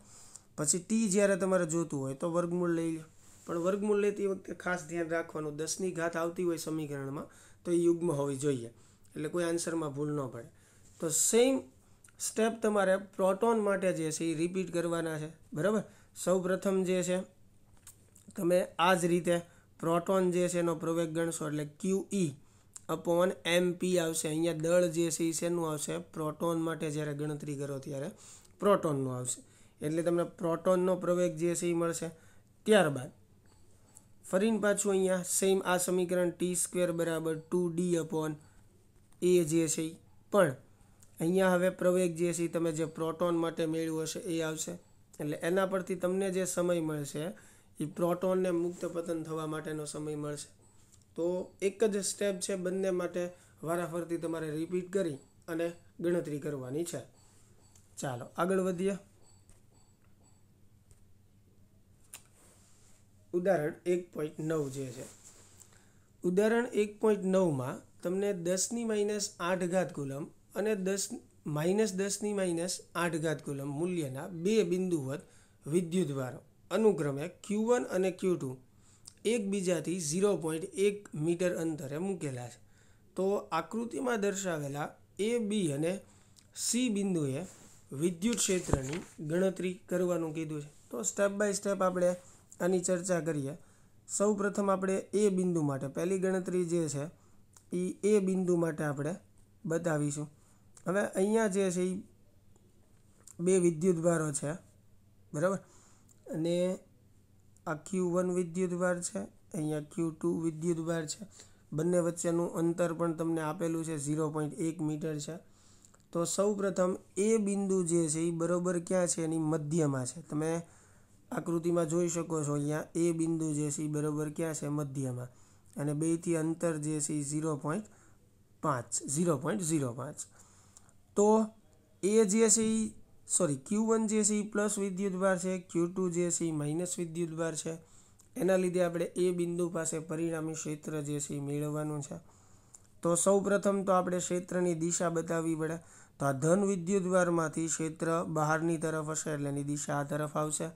પછી ટી જ્યારે તમારે જોતું હોય તો વર્ગમૂળ લઈ લો પણ વર્ગમૂળ લેતી વખતે ખાસ ધ્યાન રાખવાનું, દસની ઘાત આવતી હોય સમીકરણમાં, તો એ યુગ્મ હોવી જોઈએ. એટલે કોઈ આન્સરમાં ભૂલ ન પડે. તો સેમ સ્ટેપ તમારે પ્રોટોન માટે જે છે એ રિપીટ કરવાના છે. બરાબર? સૌ પ્રથમ જે છે, તમે આ જ રીતે પ્રોટોન જે છે એનો પ્રવેગ ગણશો એટલે ક્યુ ઈ અપોન એમ પી આવશે. અહીંયા દળ જે છે એ શેનું આવશે? પ્રોટોન માટે જ્યારે ગણતરી કરો ત્યારે પ્રોટોનનું આવશે. એટલે તમને પ્રોટોનનો પ્રવેગ જે છે એ મળશે. ત્યારબાદ ફરીને પાછું અહીંયા સેમ આ સમીકરણ ટી સ્ક્વેર બરાબર ટુ ડી અપોન એ જે છે પણ અહીંયા હવે પ્રવેગ જે છે તમે જે પ્રોટોન માટે મેળવ્યો હશે એ આવશે. એટલે એના પરથી તમને જે સમય મળશે એ પ્રોટોનને મુક્ત પતન થવા માટેનો સમય મળશે. તો એક જ સ્ટેપ છે બંને માટે વારાફરતી તમારે રિપીટ કરી અને ગણતરી કરવાની છે. ચાલો, આગળ વધીએ. ઉદાહરણ એક પોઈન્ટ નવ જે છે. ઉદાહરણ એક પોઈન્ટ નવમાં તમને દસની માઇનસ આઠ ઘાત કુલમ અને દસ માઇનસ દસની માઇનસ આઠ ઘાત કુલમ મૂલ્યના બે બિંદુવત વિદ્યુતભારો અનુક્રમે ક્યુ વન અને ક્યુ ટુ એકબીજાથી ઝીરો પોઈન્ટ એક મીટર અંતરે મૂકેલા છે. તો આકૃતિમાં દર્શાવેલા એ, બી અને સી બિંદુએ વિદ્યુત ક્ષેત્રની ગણતરી કરવાનું કીધું છે. તો સ્ટેપ બાય સ્ટેપ આપણે આની ચર્ચા કરીએ. સૌ પ્રથમ આપણે એ બિંદુ માટે, પહેલી ગણતરી જે છે એ એ બિંદુ માટે આપણે બતાવીશું. હવે અહીંયા જે છે એ બે વિદ્યુતભારો છે, બરાબર? અને આ ક્યુ વન વિદ્યુતભાર છે, અહીંયા ક્યુ ટુ વિદ્યુતભાર છે. બંને વચ્ચેનું અંતર પણ તમને આપેલું છે, ઝીરો પોઈન્ટ એક મીટર છે. તો સૌ પ્રથમ એ બિંદુ જે છે એ બરાબર ક્યાં છે? એની મધ્યમાં છે. તમે આકૃતિમાં જોઈ શકો છો અહીંયા એ બિંદુ જે છે એ બરાબર ક્યાં છે? મધ્યમાં. અને બેથી અંતર જે છે એ ઝીરો પોઈન્ટ પાંચ, ઝીરો પોઈન્ટ ઝીરો પાંચ. તો એ જે છે એ સોરી ક્યુ વન જે છે એ પ્લસ વિદ્યુતભાર છે ક્યુ ટુ જે છે એ માઇનસ વિદ્યુતભાર છે. એના લીધે આપણે એ બિંદુ પાસે પરિણામી ક્ષેત્ર જે છે એ મેળવવાનું છે. તો સૌ પ્રથમ તો આપણે ક્ષેત્રની દિશા બતાવવી પડે. તો આ ધન વિદ્યુતભારમાંથી ક્ષેત્ર બહારની તરફ હશે, એટલે એની દિશા આ તરફ આવશે.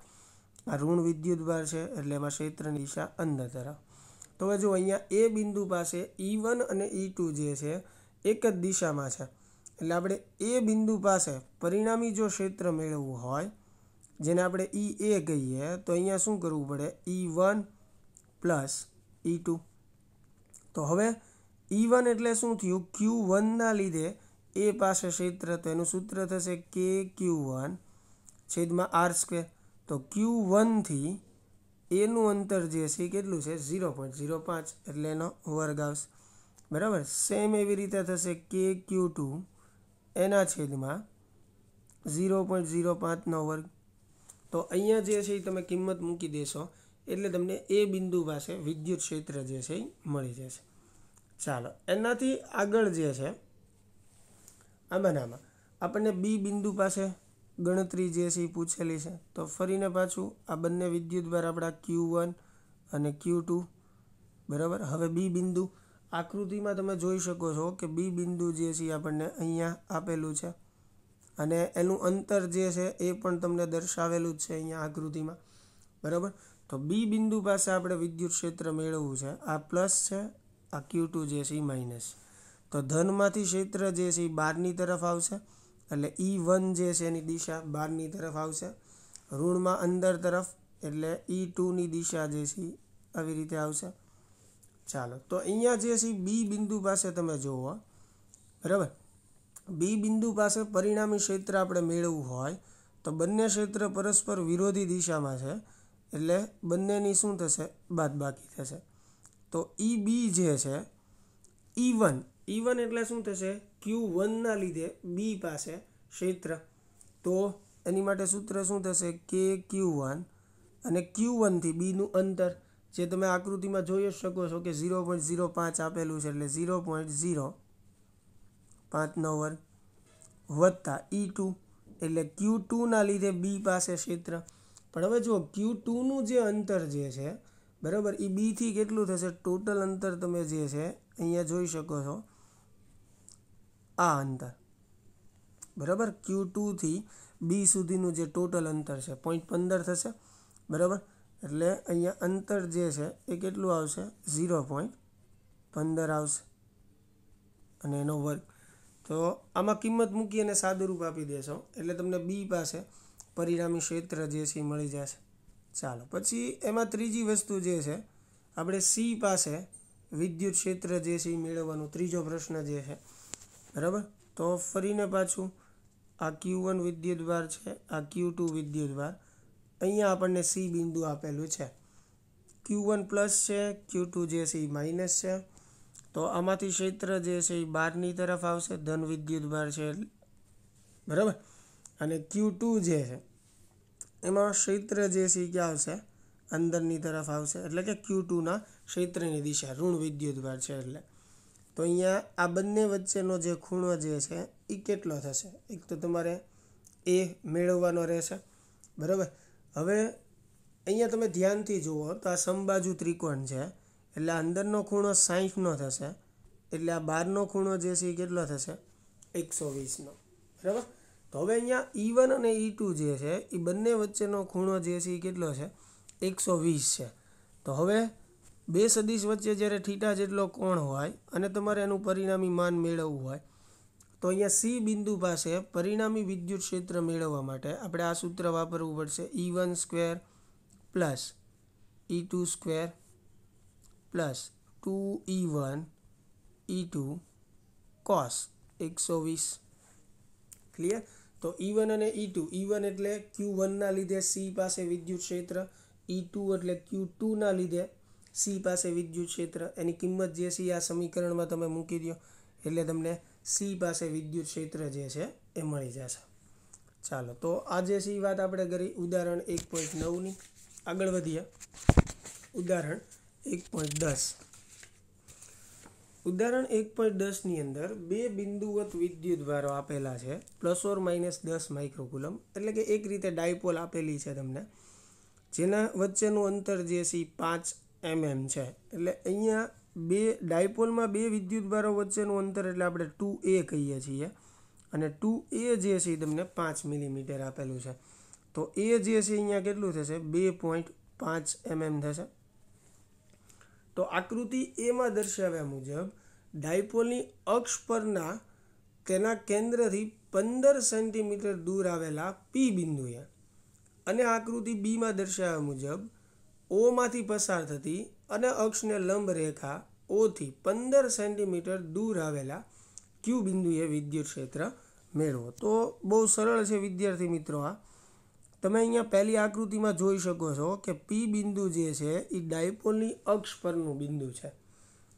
આ ઋણ વિદ્યુતભાર છે, એટલે એમાં ક્ષેત્રની દિશા અંદર તરફ. તો હવે જો અહીંયા એ બિંદુ પાસે ઈ વન અને ઈ ટુ જે છે, એક જ દિશામાં છે. એટલે આપણે એ બિંદુ પાસે પરિણામી જો ક્ષેત્ર મેળવવું હોય, જેને આપણે ઈ એ કહીએ, તો અહીંયા શું કરવું પડે? E one plus E two તો હવે ઈ વન એટલે શું થયું? ક્યુ વનના લીધે એ પાસે ક્ષેત્ર તો એનું સૂત્ર થશે કે ક્યુ વન છેદમાં આર સ્ક્વેર તો ક્યુ વનથી એનું અંતર જે છે કેટલું છે? ઝીરો પોઈન્ટ ઝીરો પાંચ એટલે એનો વર્ગ આવશે. બરાબર? સેમ એવી રીતે થશે કે ક્યુ ટુ એના છેદમાં ઝીરો પોઈન્ટ ઝીરો પાંચનો વર્ગ. તો અહીંયા જે છે એ તમે કિંમત મૂકી દેશો, એટલે તમને એ બિંદુ પાસે વિદ્યુત ક્ષેત્ર જે છે એ મળી જશે. ચાલો, એનાથી આગળ જે છે આ બનામાં આપણને બી બિંદુ પાસે ગણતરી જે છે એ પૂછેલી છે. તો ફરીને પાછું આ બંને વિદ્યુત દ્વારા આપણા ક્યુ વન અને ક્યુ ટુ, બરાબર? હવે બી બિંદુ આકૃતિમાં તમે જોઈ શકો છો કે બી બિંદુ જે છે આપણને અહીંયા આપેલું છે. અને એનું અંતર જે છે એ પણ તમને દર્શાવેલું જ છે અહીંયા આકૃતિમાં. બરાબર? તો બી બિંદુ પાસે આપણે વિદ્યુત ક્ષેત્ર મેળવવું છે. આ પ્લસ છે, આ ક્યુ જે છે એ માઇનસ. તો ધનમાંથી ક્ષેત્ર જે છે એ બહારની તરફ આવશે. એટલે ઈ વન જે છે એની દિશા બહારની તરફ આવશે. ઋણમાં અંદર તરફ એટલે ઈ ટુની દિશા જે છે આવી રીતે આવશે. ચાલો. તો અહીંયા જે છે બી બિંદુ પાસે તમે જુઓ બરાબર? બી બિંદુ પાસે પરિણામી ક્ષેત્ર આપણે મેળવવું હોય, તો બંને ક્ષેત્ર પરસ્પર વિરોધી દિશામાં છે, એટલે બંનેની શું થશે? બાદબાકી થશે. તો ઈ બી જે છે, ઈ વન ઈ વન એટલે શું થશે? ક્યુ વનના લીધે બી પાસે ક્ષેત્ર. તો એની માટે સૂત્ર શું થશે? કે ક્યુ વન. અને ક્યુ વનથી બીનું અંતર. જે તમે આકૃતિમાં જોઈ શકો છો કે ઝીરો પોઈન્ટ ઝીરો પાંચ આપેલું છે એટલે ઝીરો પોઈન્ટ ઝીરો પાંચનો વર્ગ વત્તા ઈ ટુ એટલે ક્યુ ટુના લીધે બી પાસે ક્ષેત્ર. પણ હવે જુઓ ક્યુ ટુનું જે અંતર જે છે, બરાબર એ બીથી કેટલું થશે? ટોટલ અંતર તમે જે છે, અહીંયા જોઈ શકો છો, આ અંતર. બરાબર? ક્યુ ટુથી બી સુધીનું જે ટોટલ અંતર છે પોઈન્ટ પંદર થશે. બરાબર? એટલે અહીંયા અંતર જે છે એ કેટલું આવશે? ઝીરો પોઈન્ટ પંદર આવશે. અને એનો વર્ગ. તો આમાં કિંમત મૂકી અને સાદુરૂપ આપી દેશો. એટલે તમને બી પાસે પરિણામી ક્ષેત્ર જે છે એ મળી જશે. ચાલો, પછી એમાં ત્રીજી વસ્તુ જે છે, આપણે સી પાસે વિદ્યુત ક્ષેત્ર જે છે એ મેળવવાનું ત્રીજો પ્રશ્ન જે છે. બરાબર? તો ફરીને પાછું આ ક્યુ વન વિદ્યુત ભાર છે, આ ક્યુ ટુ વિદ્યુતભાર. અહીંયા આપણને સી બિંદુ આપેલું છે. ક્યુ વન પ્લસ છે, ક્યુ ટુ જે છે એ માઇનસ છે. તો આમાંથી ક્ષેત્ર જે છે એ બહારની તરફ આવશે, ધન વિદ્યુતભાર છે બરાબર? અને ક્યુ ટુ જે છે, એમાં ક્ષેત્ર જે છે એ ક્યાં આવશે? અંદરની તરફ આવશે. એટલે કે ક્યુ ટુના ક્ષેત્રની દિશા, ઋણ વિદ્યુતભાર છે એટલે. તો અહીંયા આ બંને વચ્ચેનો જે ખૂણો જે છે એ કેટલો થશે? એક તો તમારે એ મેળવવાનો રહેશે. બરાબર? હવે અહીંયા તમે ધ્યાનથી જુઓ તો આ સમબાજુ ત્રિકોણ છે, એટલે અંદરનો ખૂણો સાહીઠનો થશે, એટલે આ બહારનો ખૂણો જે છે એ કેટલો થશે? એકસો વીસનો. બરાબર? તો હવે અહીંયા ઈ વન અને ઈ ટુ જે છે એ બંને વચ્ચેનો ખૂણો જે છે એ કેટલો છે? એકસો વીસ છે. તો હવે બે સદીશ વચ્ચે જ્યારે થીટા જેટલો કોણ હોય અને તમારે એનું પરિણામી માન મેળવવું હોય તો અહીંયા સી બિંદુ પાસે પરિણામી વિદ્યુત ક્ષેત્ર મેળવવા માટે આપણે આ સૂત્ર વાપરવું પડશે. E one square plus E two square plus two E one E two cos એકસો વીસ ક્લિયર તો ઈ વન અને ઈ ટુ ઈ વન એટલે ક્યુ વનના લીધે સી પાસે વિદ્યુત ક્ષેત્ર ઈ ટુ એટલે ક્યુ ટુના લીધે સી પાસે વિદ્યુત ક્ષેત્ર. એની કિંમત જે છે આ સમીકરણમાં તમે મૂકી દો એટલે તમને સી પાસે વિદ્યુત ક્ષેત્ર જે છે એ મળી જશે. ચાલો, તો આજે સી વાત આપણે કરી ઉદાહરણ એક પોઈન્ટ નવની આગળ વધીએ. ઉદાહરણ એક પોઈન્ટ દસ. ઉદાહરણ એક પોઈન્ટ દસની અંદર બે બિંદુવત વિદ્યુત ભારો આપેલા છે પ્લસ ઓર માઇનસ દસ માઇક્રોકુલમ એટલે કે એક રીતે ડાયપોલ આપેલી છે તમને. જેના વચ્ચેનું અંતર જે સી પાંચ એમએમ છે. એટલે અહીંયા બે ડાયપોલમાં બે વિદ્યુત ભારો વચ્ચેનું અંતર એટલે આપણે ટુ એ કહીએ છીએ. અને ટુ એ જે છે એ તમને પાંચ મિલીમીટર આપેલું છે. તો એ જે છે અહીંયા કેટલું થશે? બે પોઈન્ટ પાંચ એમએમ થશે. તો આકૃતિ એમાં દર્શાવ્યા મુજબ ડાયપોલની અક્ષ પરના તેના કેન્દ્રથી પંદર સેન્ટીમીટર દૂર આવેલા પી બિંદુએ. અને આકૃતિ બીમાં દર્શાવ્યા મુજબ ઓમાંથી પસાર થતી અને અક્ષને લંબ રેખા ઓથી પંદર સેન્ટીમીટર દૂર આવેલા ક્યુ બિંદુએ વિદ્યુત ક્ષેત્ર મેળવો. તો બહુ સરળ છે વિદ્યાર્થી મિત્રો આ. તમે અહીંયા પહેલી આકૃતિમાં જોઈ શકો છો કે પી બિંદુ જે છે એ ડાયપોલની અક્ષ પરનું બિંદુ છે.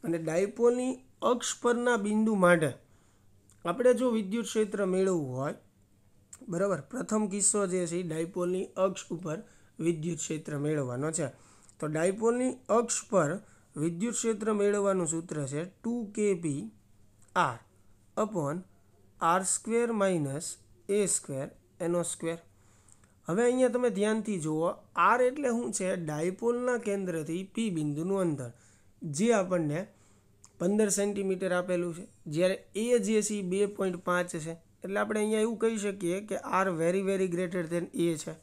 અને ડાયપોલની અક્ષ પરના બિંદુ માટે આપણે જો વિદ્યુત ક્ષેત્ર મેળવવું હોય, બરાબર, પ્રથમ કિસ્સો જે છે એ ડાયપોલની અક્ષ ઉપર વિદ્યુત ક્ષેત્ર મેળવવાનો છે. તો ડાયપોલની અક્ષ પર વિદ્યુત ક્ષેત્ર મેળવવાનું સૂત્ર છે two K P R upon R square minus A square એનો સ્ક્વેર. હવે અહીંયા તમે ધ્યાનથી જુઓ, આર એટલે શું છે? ડાયપોલના કેન્દ્રથી પી બિંદુનું અંતર, જે આપણને પંદર સેન્ટીમીટર આપેલું છે. જ્યારે એ જે છે બે પોઈન્ટ પાંચ છે. એટલે આપણે અહીંયા એવું કહી શકીએ કે R very very greater than A છે.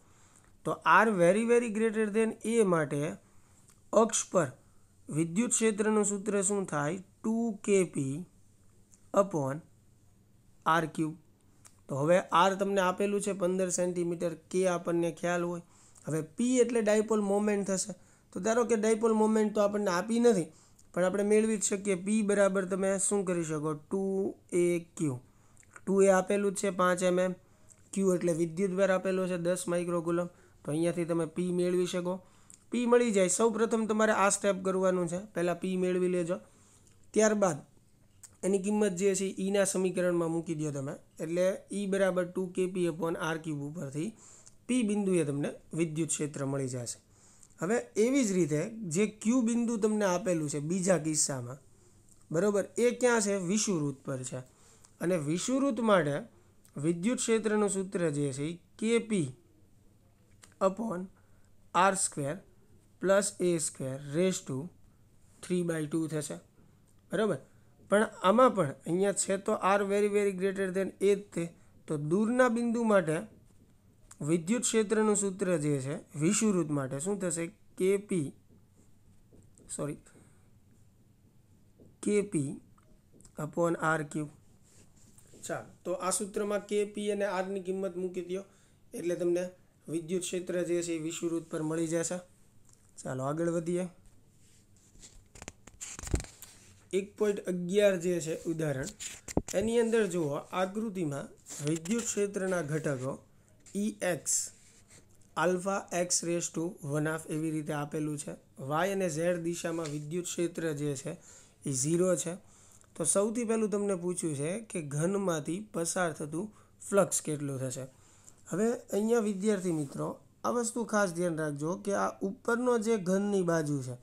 તો R very very greater than A માટે અક્ષ પર વિદ્યુત ક્ષેત્રનું સૂત્ર શું થાય? ટુ કે પી અપોન આર ક્યુબ. તો હવે આર તમને આપેલું છે પંદર સેન્ટીમીટર. કે આપણને ખ્યાલ હોય? હવે પી એટલે ડાયપોલ મોમેન્ટ થશે. તો ધારો કે ડાયપોલ મોમેન્ટ તો આપણને આપી નથી, પણ આપણે મેળવી જ શકીએ. પી બરાબર તમે શું કરી શકો? Two A Q. Two A આપેલું જ છે પાંચ એમએમ. ક્યુ એટલે વિદ્યુત ભાર આપેલો છે દસ માઇક્રોકુલમ. તો અહીંયાથી તમે પી મેળવી શકો. પી મળી જાય. સૌ પ્રથમ તમારે આ સ્ટેપ કરવાનું છે. પહેલાં પી મેળવી લેજો. ત્યારબાદ એની કિંમત જે છે ઈના સમીકરણમાં મૂકી દો તમે. એટલે ઈ બરાબર two K P upon R cube ઉપરથી પી બિંદુએ તમને વિદ્યુત ક્ષેત્ર મળી જશે. હવે એવી જ રીતે જે ક્યુ બિંદુ તમને આપેલું છે બીજા કિસ્સામાં, બરાબર, એ ક્યાં છે? વિષુવૃત્ત પર છે. અને વિષુવૃત્ત માટે વિદ્યુત ક્ષેત્રનું સૂત્ર જે છે એ K P upon R square plus A square raise to three by two થશે. બરાબર? પણ આમાં પણ અહીંયા છે તો R very very greater than A જ તે. તો દૂરના બિંદુ માટે વિદ્યુત ક્ષેત્રનું સૂત્ર જે છે વિષુવૃત્ત માટે શું થશે? K P, sorry, K P upon R cube ચાલો, તો આ સૂત્રમાં કેપી અને આરની કિંમત મૂકી દો એટલે તમને વિદ્યુત ક્ષેત્ર જે છે એ વિષુવૃત્ત પર મળી જશે. ચાલો આગળ વધીએ. એક પોઈન્ટ અગિયાર જે છે ઉદાહરણ, એની અંદર જુઓ, આકૃતિમાં વિદ્યુત ક્ષેત્રના ઘટકો E X alpha X raise to one half એવી રીતે આપેલું છે. વાય અને ઝેડ દિશામાં વિદ્યુત ક્ષેત્ર જે છે એ ઝીરો છે. તો સૌથી પહેલું તમને પૂછ્યું છે કે ઘનમાંથી પસાર થતું ફ્લક્સ કેટલું થશે. હવે અહીંયા વિદ્યાર્થી મિત્રો આ વસ્તુ ખાસ ધ્યાન રાખજો કે આ ઉપરનો જે ઘનની બાજુ છે,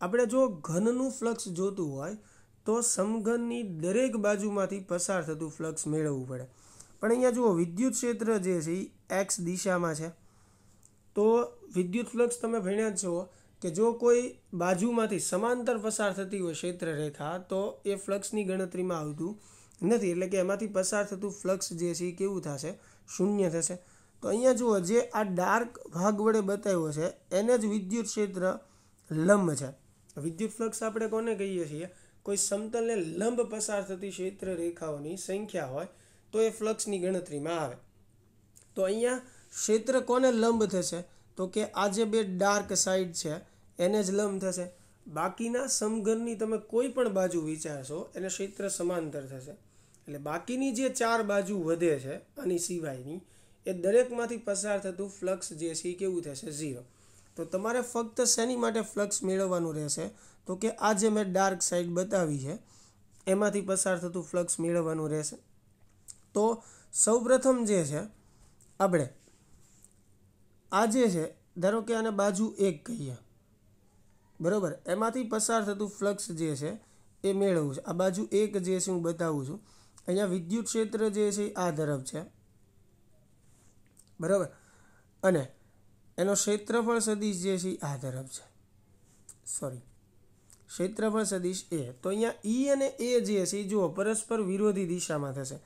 આપણે જો ઘનનું ફ્લક્સ જોતું હોય, તો સમઘનની દરેક બાજુમાંથી પસાર થતું ફ્લક્સ મેળવવું પડે. પણ અહીંયા જુઓ, વિદ્યુત ક્ષેત્ર જે છે એ એક્સ દિશામાં છે. તો વિદ્યુત ફ્લક્સ તમે ભણ્યા જ છો કે જો કોઈ બાજુમાંથી સમાંતર પસાર થતી હોય ક્ષેત્ર રેખા, તો એ ફ્લક્સની ગણતરીમાં આવતું નથી. એટલે કે એમાંથી પસાર થતું ફ્લક્સ જે છે એ કેવું થશે? શૂન્ય થશે. તો અહીંયા જુઓ, જે આ ડાર્ક ભાગ વડે બતાવ્યો છે, એને જ વિદ્યુત ક્ષેત્ર લંબ છે. વિદ્યુત ફ્લક્સ આપણે કોને કહીએ છીએ? કોઈ સમતલને લંબ પસાર થતી ક્ષેત્ર રેખાઓની સંખ્યા હોય, તો એ ફ્લક્સની ગણતરીમાં આવે. તો અહીંયા ક્ષેત્ર કોને લંબ થશે? તો કે આ જે બે ડાર્ક સાઈડ છે, એને જ લંબ થશે. બાકીના સમઘનની તમે કોઈ પણ બાજુ વિચારશો, એને ક્ષેત્ર સમાંતર થશે. એટલે બાકીની જે ચાર બાજુ વધે છે, આની સિવાયની એ દરેકમાંથી પસાર થતું ફ્લક્સ જે છે એ કેવું થશે? ઝીરો. તો તમારે ફક્ત શેની માટે ફ્લક્સ મેળવવાનું રહેશે? તો કે આ જે મેં ડાર્ક સાઈડ બતાવી છે, એમાંથી પસાર થતું ફ્લક્સ મેળવવાનું રહેશે. તો સૌપ્રથમ જે છે, આપણે આ જે છે, ધારો કે આને બાજુ એક કહીએ. બરાબર? એમાંથી પસાર થતું ફ્લક્સ જે છે, એ મેળવવું છે. આ બાજુ એક જે છે, હું બતાવું છું. અહીંયા વિદ્યુત ક્ષેત્ર જે છે આ તરફ છે. બરાબર? અને એનો ક્ષેત્રફળ સદીશ જે છે આ તરફ છે. સોરી ક્ષેત્રફળ સદીશ એ. તો અહીંયા ઈ અને એ જે છે એ જુઓ, પરસ્પર વિરોધી દિશામાં થશે.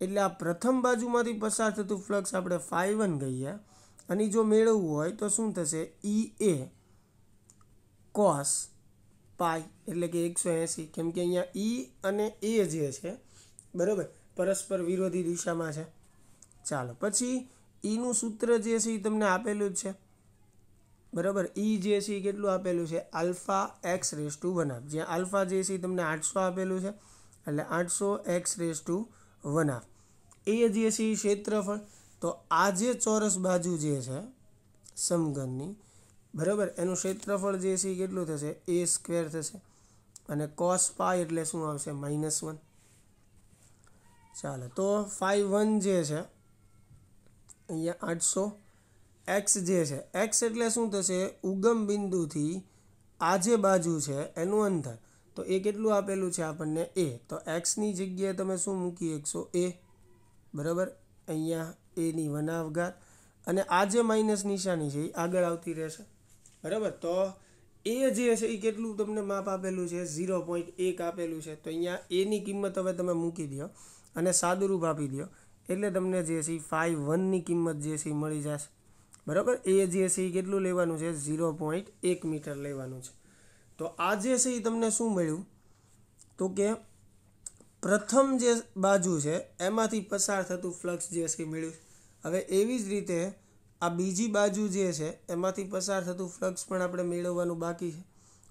એટલે આ પ્રથમ બાજુમાંથી પસાર થતું ફ્લક્સ આપણે ફાઈ વન કહીએ. અને જો મેળવવું હોય તો શું થશે? ઈ એ કોસ પાઈ એટલે કે એકસો એંસી. કેમ કે અહીંયા ઈ અને એ જે છે, બરાબર? પરસ્પર વિરોધી દિશામાં છે. ચાલો, પછી ઈનું સૂત્ર જે છે એ તમને આપેલું જ છે. બરાબર? ઈ જે છે એ કેટલું આપેલું છે? Alpha X raise to one half જ્યાં આલ્ફા જે છે એ તમને આઠસો આપેલું છે, એટલે આઠસો X raise to one half એ જે છે એ ક્ષેત્રફળ, તો આ જે ચોરસ બાજુ જે છે, સમઘનની, બરાબર? એનું ક્ષેત્રફળ જે છે એ કેટલું થશે? એ સ્ક્વેર થશે. અને કોસ પાય એટલે શું આવશે? Minus one. ચાલો, તો ફાઈવ વન જે છે અહીંયા આઠસો એક્સ જે છે, એક્સ એટલે શું થશે? ઉગમ બિંદુથી આ જે બાજુ છે, એનું અંતર. તો એ કેટલું આપેલું છે આપણને? એ. તો એક્સની જગ્યાએ તમે શું મૂકી એકસો એ. બરાબર? અહીંયા એની વનાવઘાત. અને આ જે માઇનસ નિશાની છે, એ આગળ આવતી રહેશે. બરાબર? તો એ જે છે, એ કેટલું તમને માપ આપેલું છે? ઝીરો પોઈન્ટ એક આપેલું છે. તો અહીંયા એની કિંમત હવે તમે મૂકી દો અને સાદુરૂપ આપી દો. એટલે તમને જે છે ફાઈવ વનની કિંમત જે છે એ મળી જશે. બરાબર? એ જે છે કેટલું લેવાનું છે? ઝીરો પોઈન્ટ એક મીટર લેવાનું છે. તો આ જે છે એ તમને શું મળ્યું? તો કે પ્રથમ જે બાજુ છે, એમાંથી પસાર થતું ફ્લક્સ જે છે એ મળ્યું. હવે એવી જ રીતે આ બીજી બાજુ જે છે, એમાંથી પસાર થતું ફ્લક્સ પણ આપણે મેળવવાનું બાકી છે.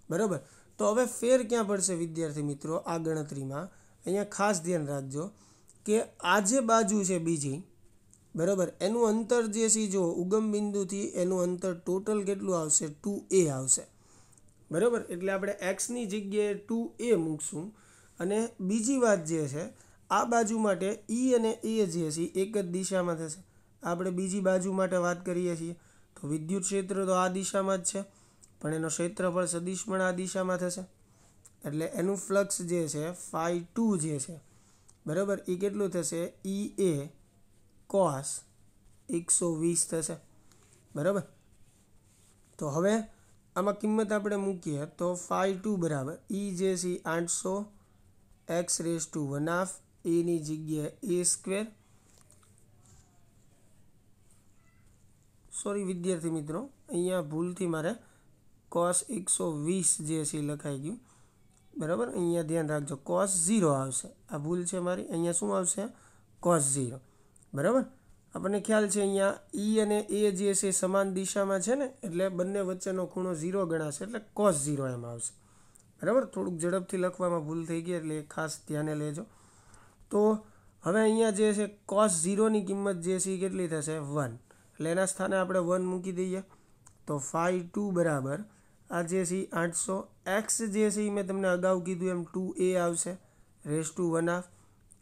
બરાબર? તો હવે ફેર ક્યાં પડશે વિદ્યાર્થી મિત્રો આ ગણતરીમાં? અહીંયા ખાસ ધ્યાન રાખજો. કે આ જે બાજુ છે બીજી, બરાબર, એનું અંતર જે છે જો ઉગમ બિંદુથી એનું અંતર ટોટલ કેટલું આવશે? ટુ એ આવશે. બરાબર, એટલે આપણે એક્સની જગ્યાએ ટુ એ મૂકશું. અને બીજી વાત જે છે, આ બાજુ માટે ઈ અને એ જે છે એક જ દિશામાં થશે. આપણે બીજી બાજુ માટે વાત કરીએ છીએ, તો વિદ્યુત ક્ષેત્ર તો આ દિશામાં જ છે, પણ એનો ક્ષેત્રફળ સદિશ પણ આ દિશામાં થશે. એટલે એનું ફ્લક્સ જે છે ફાઈ ટુ જે છે બરાબર? એ કેટલું થશે? ઈ એ કોસ એકસો વીસ થશે. બરાબર? તો હવે આમાં કિંમત આપણે મૂકીએ તો ફાઈ ટુ બરાબર. ઈ જે છે આઠસો X raise to one half એની જગ્યાએ એ સ્ક્વેર. સોરી વિદ્યાર્થી મિત્રો, અહીંયા ભૂલથી મારે કોસ એકસો વીસ જે છે લખાઈ ગયું. બરાબર? અહીંયા ધ્યાન રાખજો. કોસ ઝીરો આવશે. આ ભૂલ છે મારી. અહીંયા શું આવશે? કોસ ઝીરો બરાબર? આપણને ખ્યાલ છે અહીંયા ઈ અને એ જે છે સમાન દિશામાં છે ને, એટલે બંને વચ્ચેનો ખૂણો ઝીરો ગણાશે, એટલે કોસ ઝીરો એમ આવશે. બરાબર? થોડુંક ઝડપથી લખવામાં ભૂલ થઈ ગઈ, એટલે ખાસ ધ્યાને લેજો. તો હવે અહીંયા જે છે કોસ ઝીરોની કિંમત જે છે એ કેટલી થશે? વન એટલે એના સ્થાને આપણે વન મૂકી દઈએ. તો ફાઈ ટુ બરાબર. આ જે છે આઠસો એક્સ જે છે એ મેં તમને અગાઉ કીધું એમ ટુ એ આવશે રેસ ટુ વન હાફ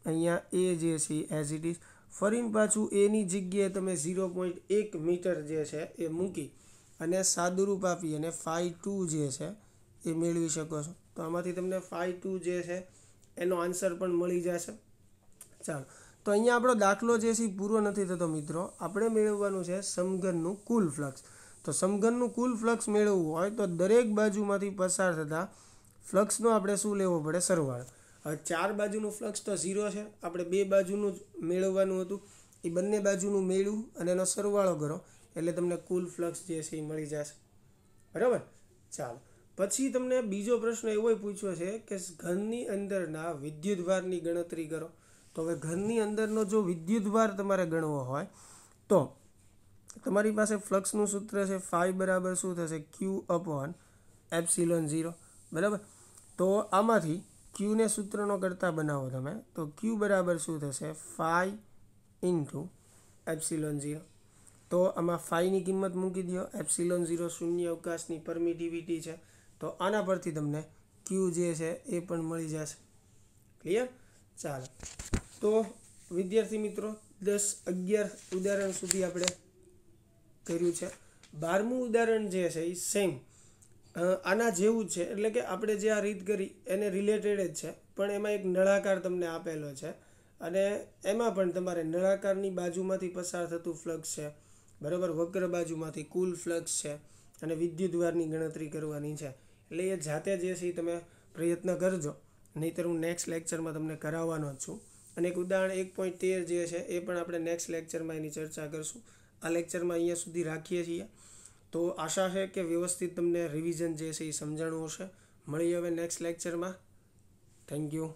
અહીંયા એ જે છે એઝ ઇટ ઇઝ ફરીને પાછું એની જગ્યાએ તમે ઝીરો પોઈન્ટ એક મીટર જે છે એ મૂકી અને સાદુરૂપ આપી અને ફાઈ ટુ જે છે એ મેળવી શકો છો. તો આમાંથી તમને ફાઈ ટુ જે છે એનો આન્સર પણ મળી જશે. ચાલો. તો અહીંયા આપણો દાખલો જે છે એ પૂરો નથી થતો મિત્રો. આપણે મેળવવાનું છે સમઘનનું કુલ ફ્લક્સ તો સમઘનનું કુલ ફ્લક્સ મેળવવું હોય તો દરેક બાજુમાંથી પસાર થતા ફ્લક્સનો આપણે શું લેવો પડે? સરવાળો. હવે ચાર બાજુનું ફ્લક્સ તો ઝીરો છે. આપણે બે બાજુનું જ મેળવવાનું હતું. એ બંને બાજુનું મેળવું અને એનો સરવાળો કરો એટલે તમને કુલ ફ્લક્સ જે છે એ મળી જશે. બરાબર? ચાલો. પછી તમને બીજો પ્રશ્ન એવો પૂછ્યો છે કે ઘરની અંદરના વિદ્યુતભારની ગણતરી કરો. તો હવે ઘરની અંદરનો જો વિદ્યુતભાર તમારે ગણવો હોય તો તમારી પાસે ફ્લક્સનું સૂત્ર છે ફાઈ બરાબર શું થશે? Q upon epsilon zero. બરાબર? તો આમાંથી ક્યુને સૂત્રનો કરતા બનાવો તમે. તો ક્યુ બરાબર શું થશે? Phi into epsilon zero. તો આમાં ફાઈની કિંમત મૂકી દો એપ્સિલોન ઝીરો શૂન્ય અવકાશની પરમિટિવિટી છે. તો આના પરથી તમને ક્યુ જે છે એ પણ મળી જશે. ક્લિયર ચાલો. તો વિદ્યાર્થી મિત્રો, દસ અગિયાર ઉદાહરણ સુધી આપણે કર્યું છે. બારમું ઉદાહરણ જે છે એ સેમ આના જેવું જ છે. એટલે કે આપણે જે આ રીત કરી એને રિલેટેડ જ છે. પણ એમાં એક નળાકાર તમને આપેલો છે. અને એમાં પણ તમારે નળાકારની બાજુમાંથી પસાર થતું ફ્લક્સ છે. બરાબર? વક્ર બાજુમાંથી કુલ ફ્લક્સ છે. અને વિદ્યુતવારની ગણતરી કરવાની છે. એટલે એ જાતે જે છે એ તમે પ્રયત્ન કરજો. નહીંતર હું નેક્સ્ટ લેક્ચરમાં તમને કરાવવાનો જ છું. અને એક ઉદાહરણ એક પોઈન્ટ તેર જે છે, એ પણ આપણે નેક્સ્ટ લેક્ચરમાં એની ચર્ચા કરશું. આ લેક્ચરમાં અહીંયા સુધી રાખીએ છીએ. તો આશા છે કે વ્યવસ્થિત તમને રિવિઝન જે છે એ સમજાણું હશે. મળીએ હવે નેક્સ્ટ લેક્ચરમાં થેન્ક યુ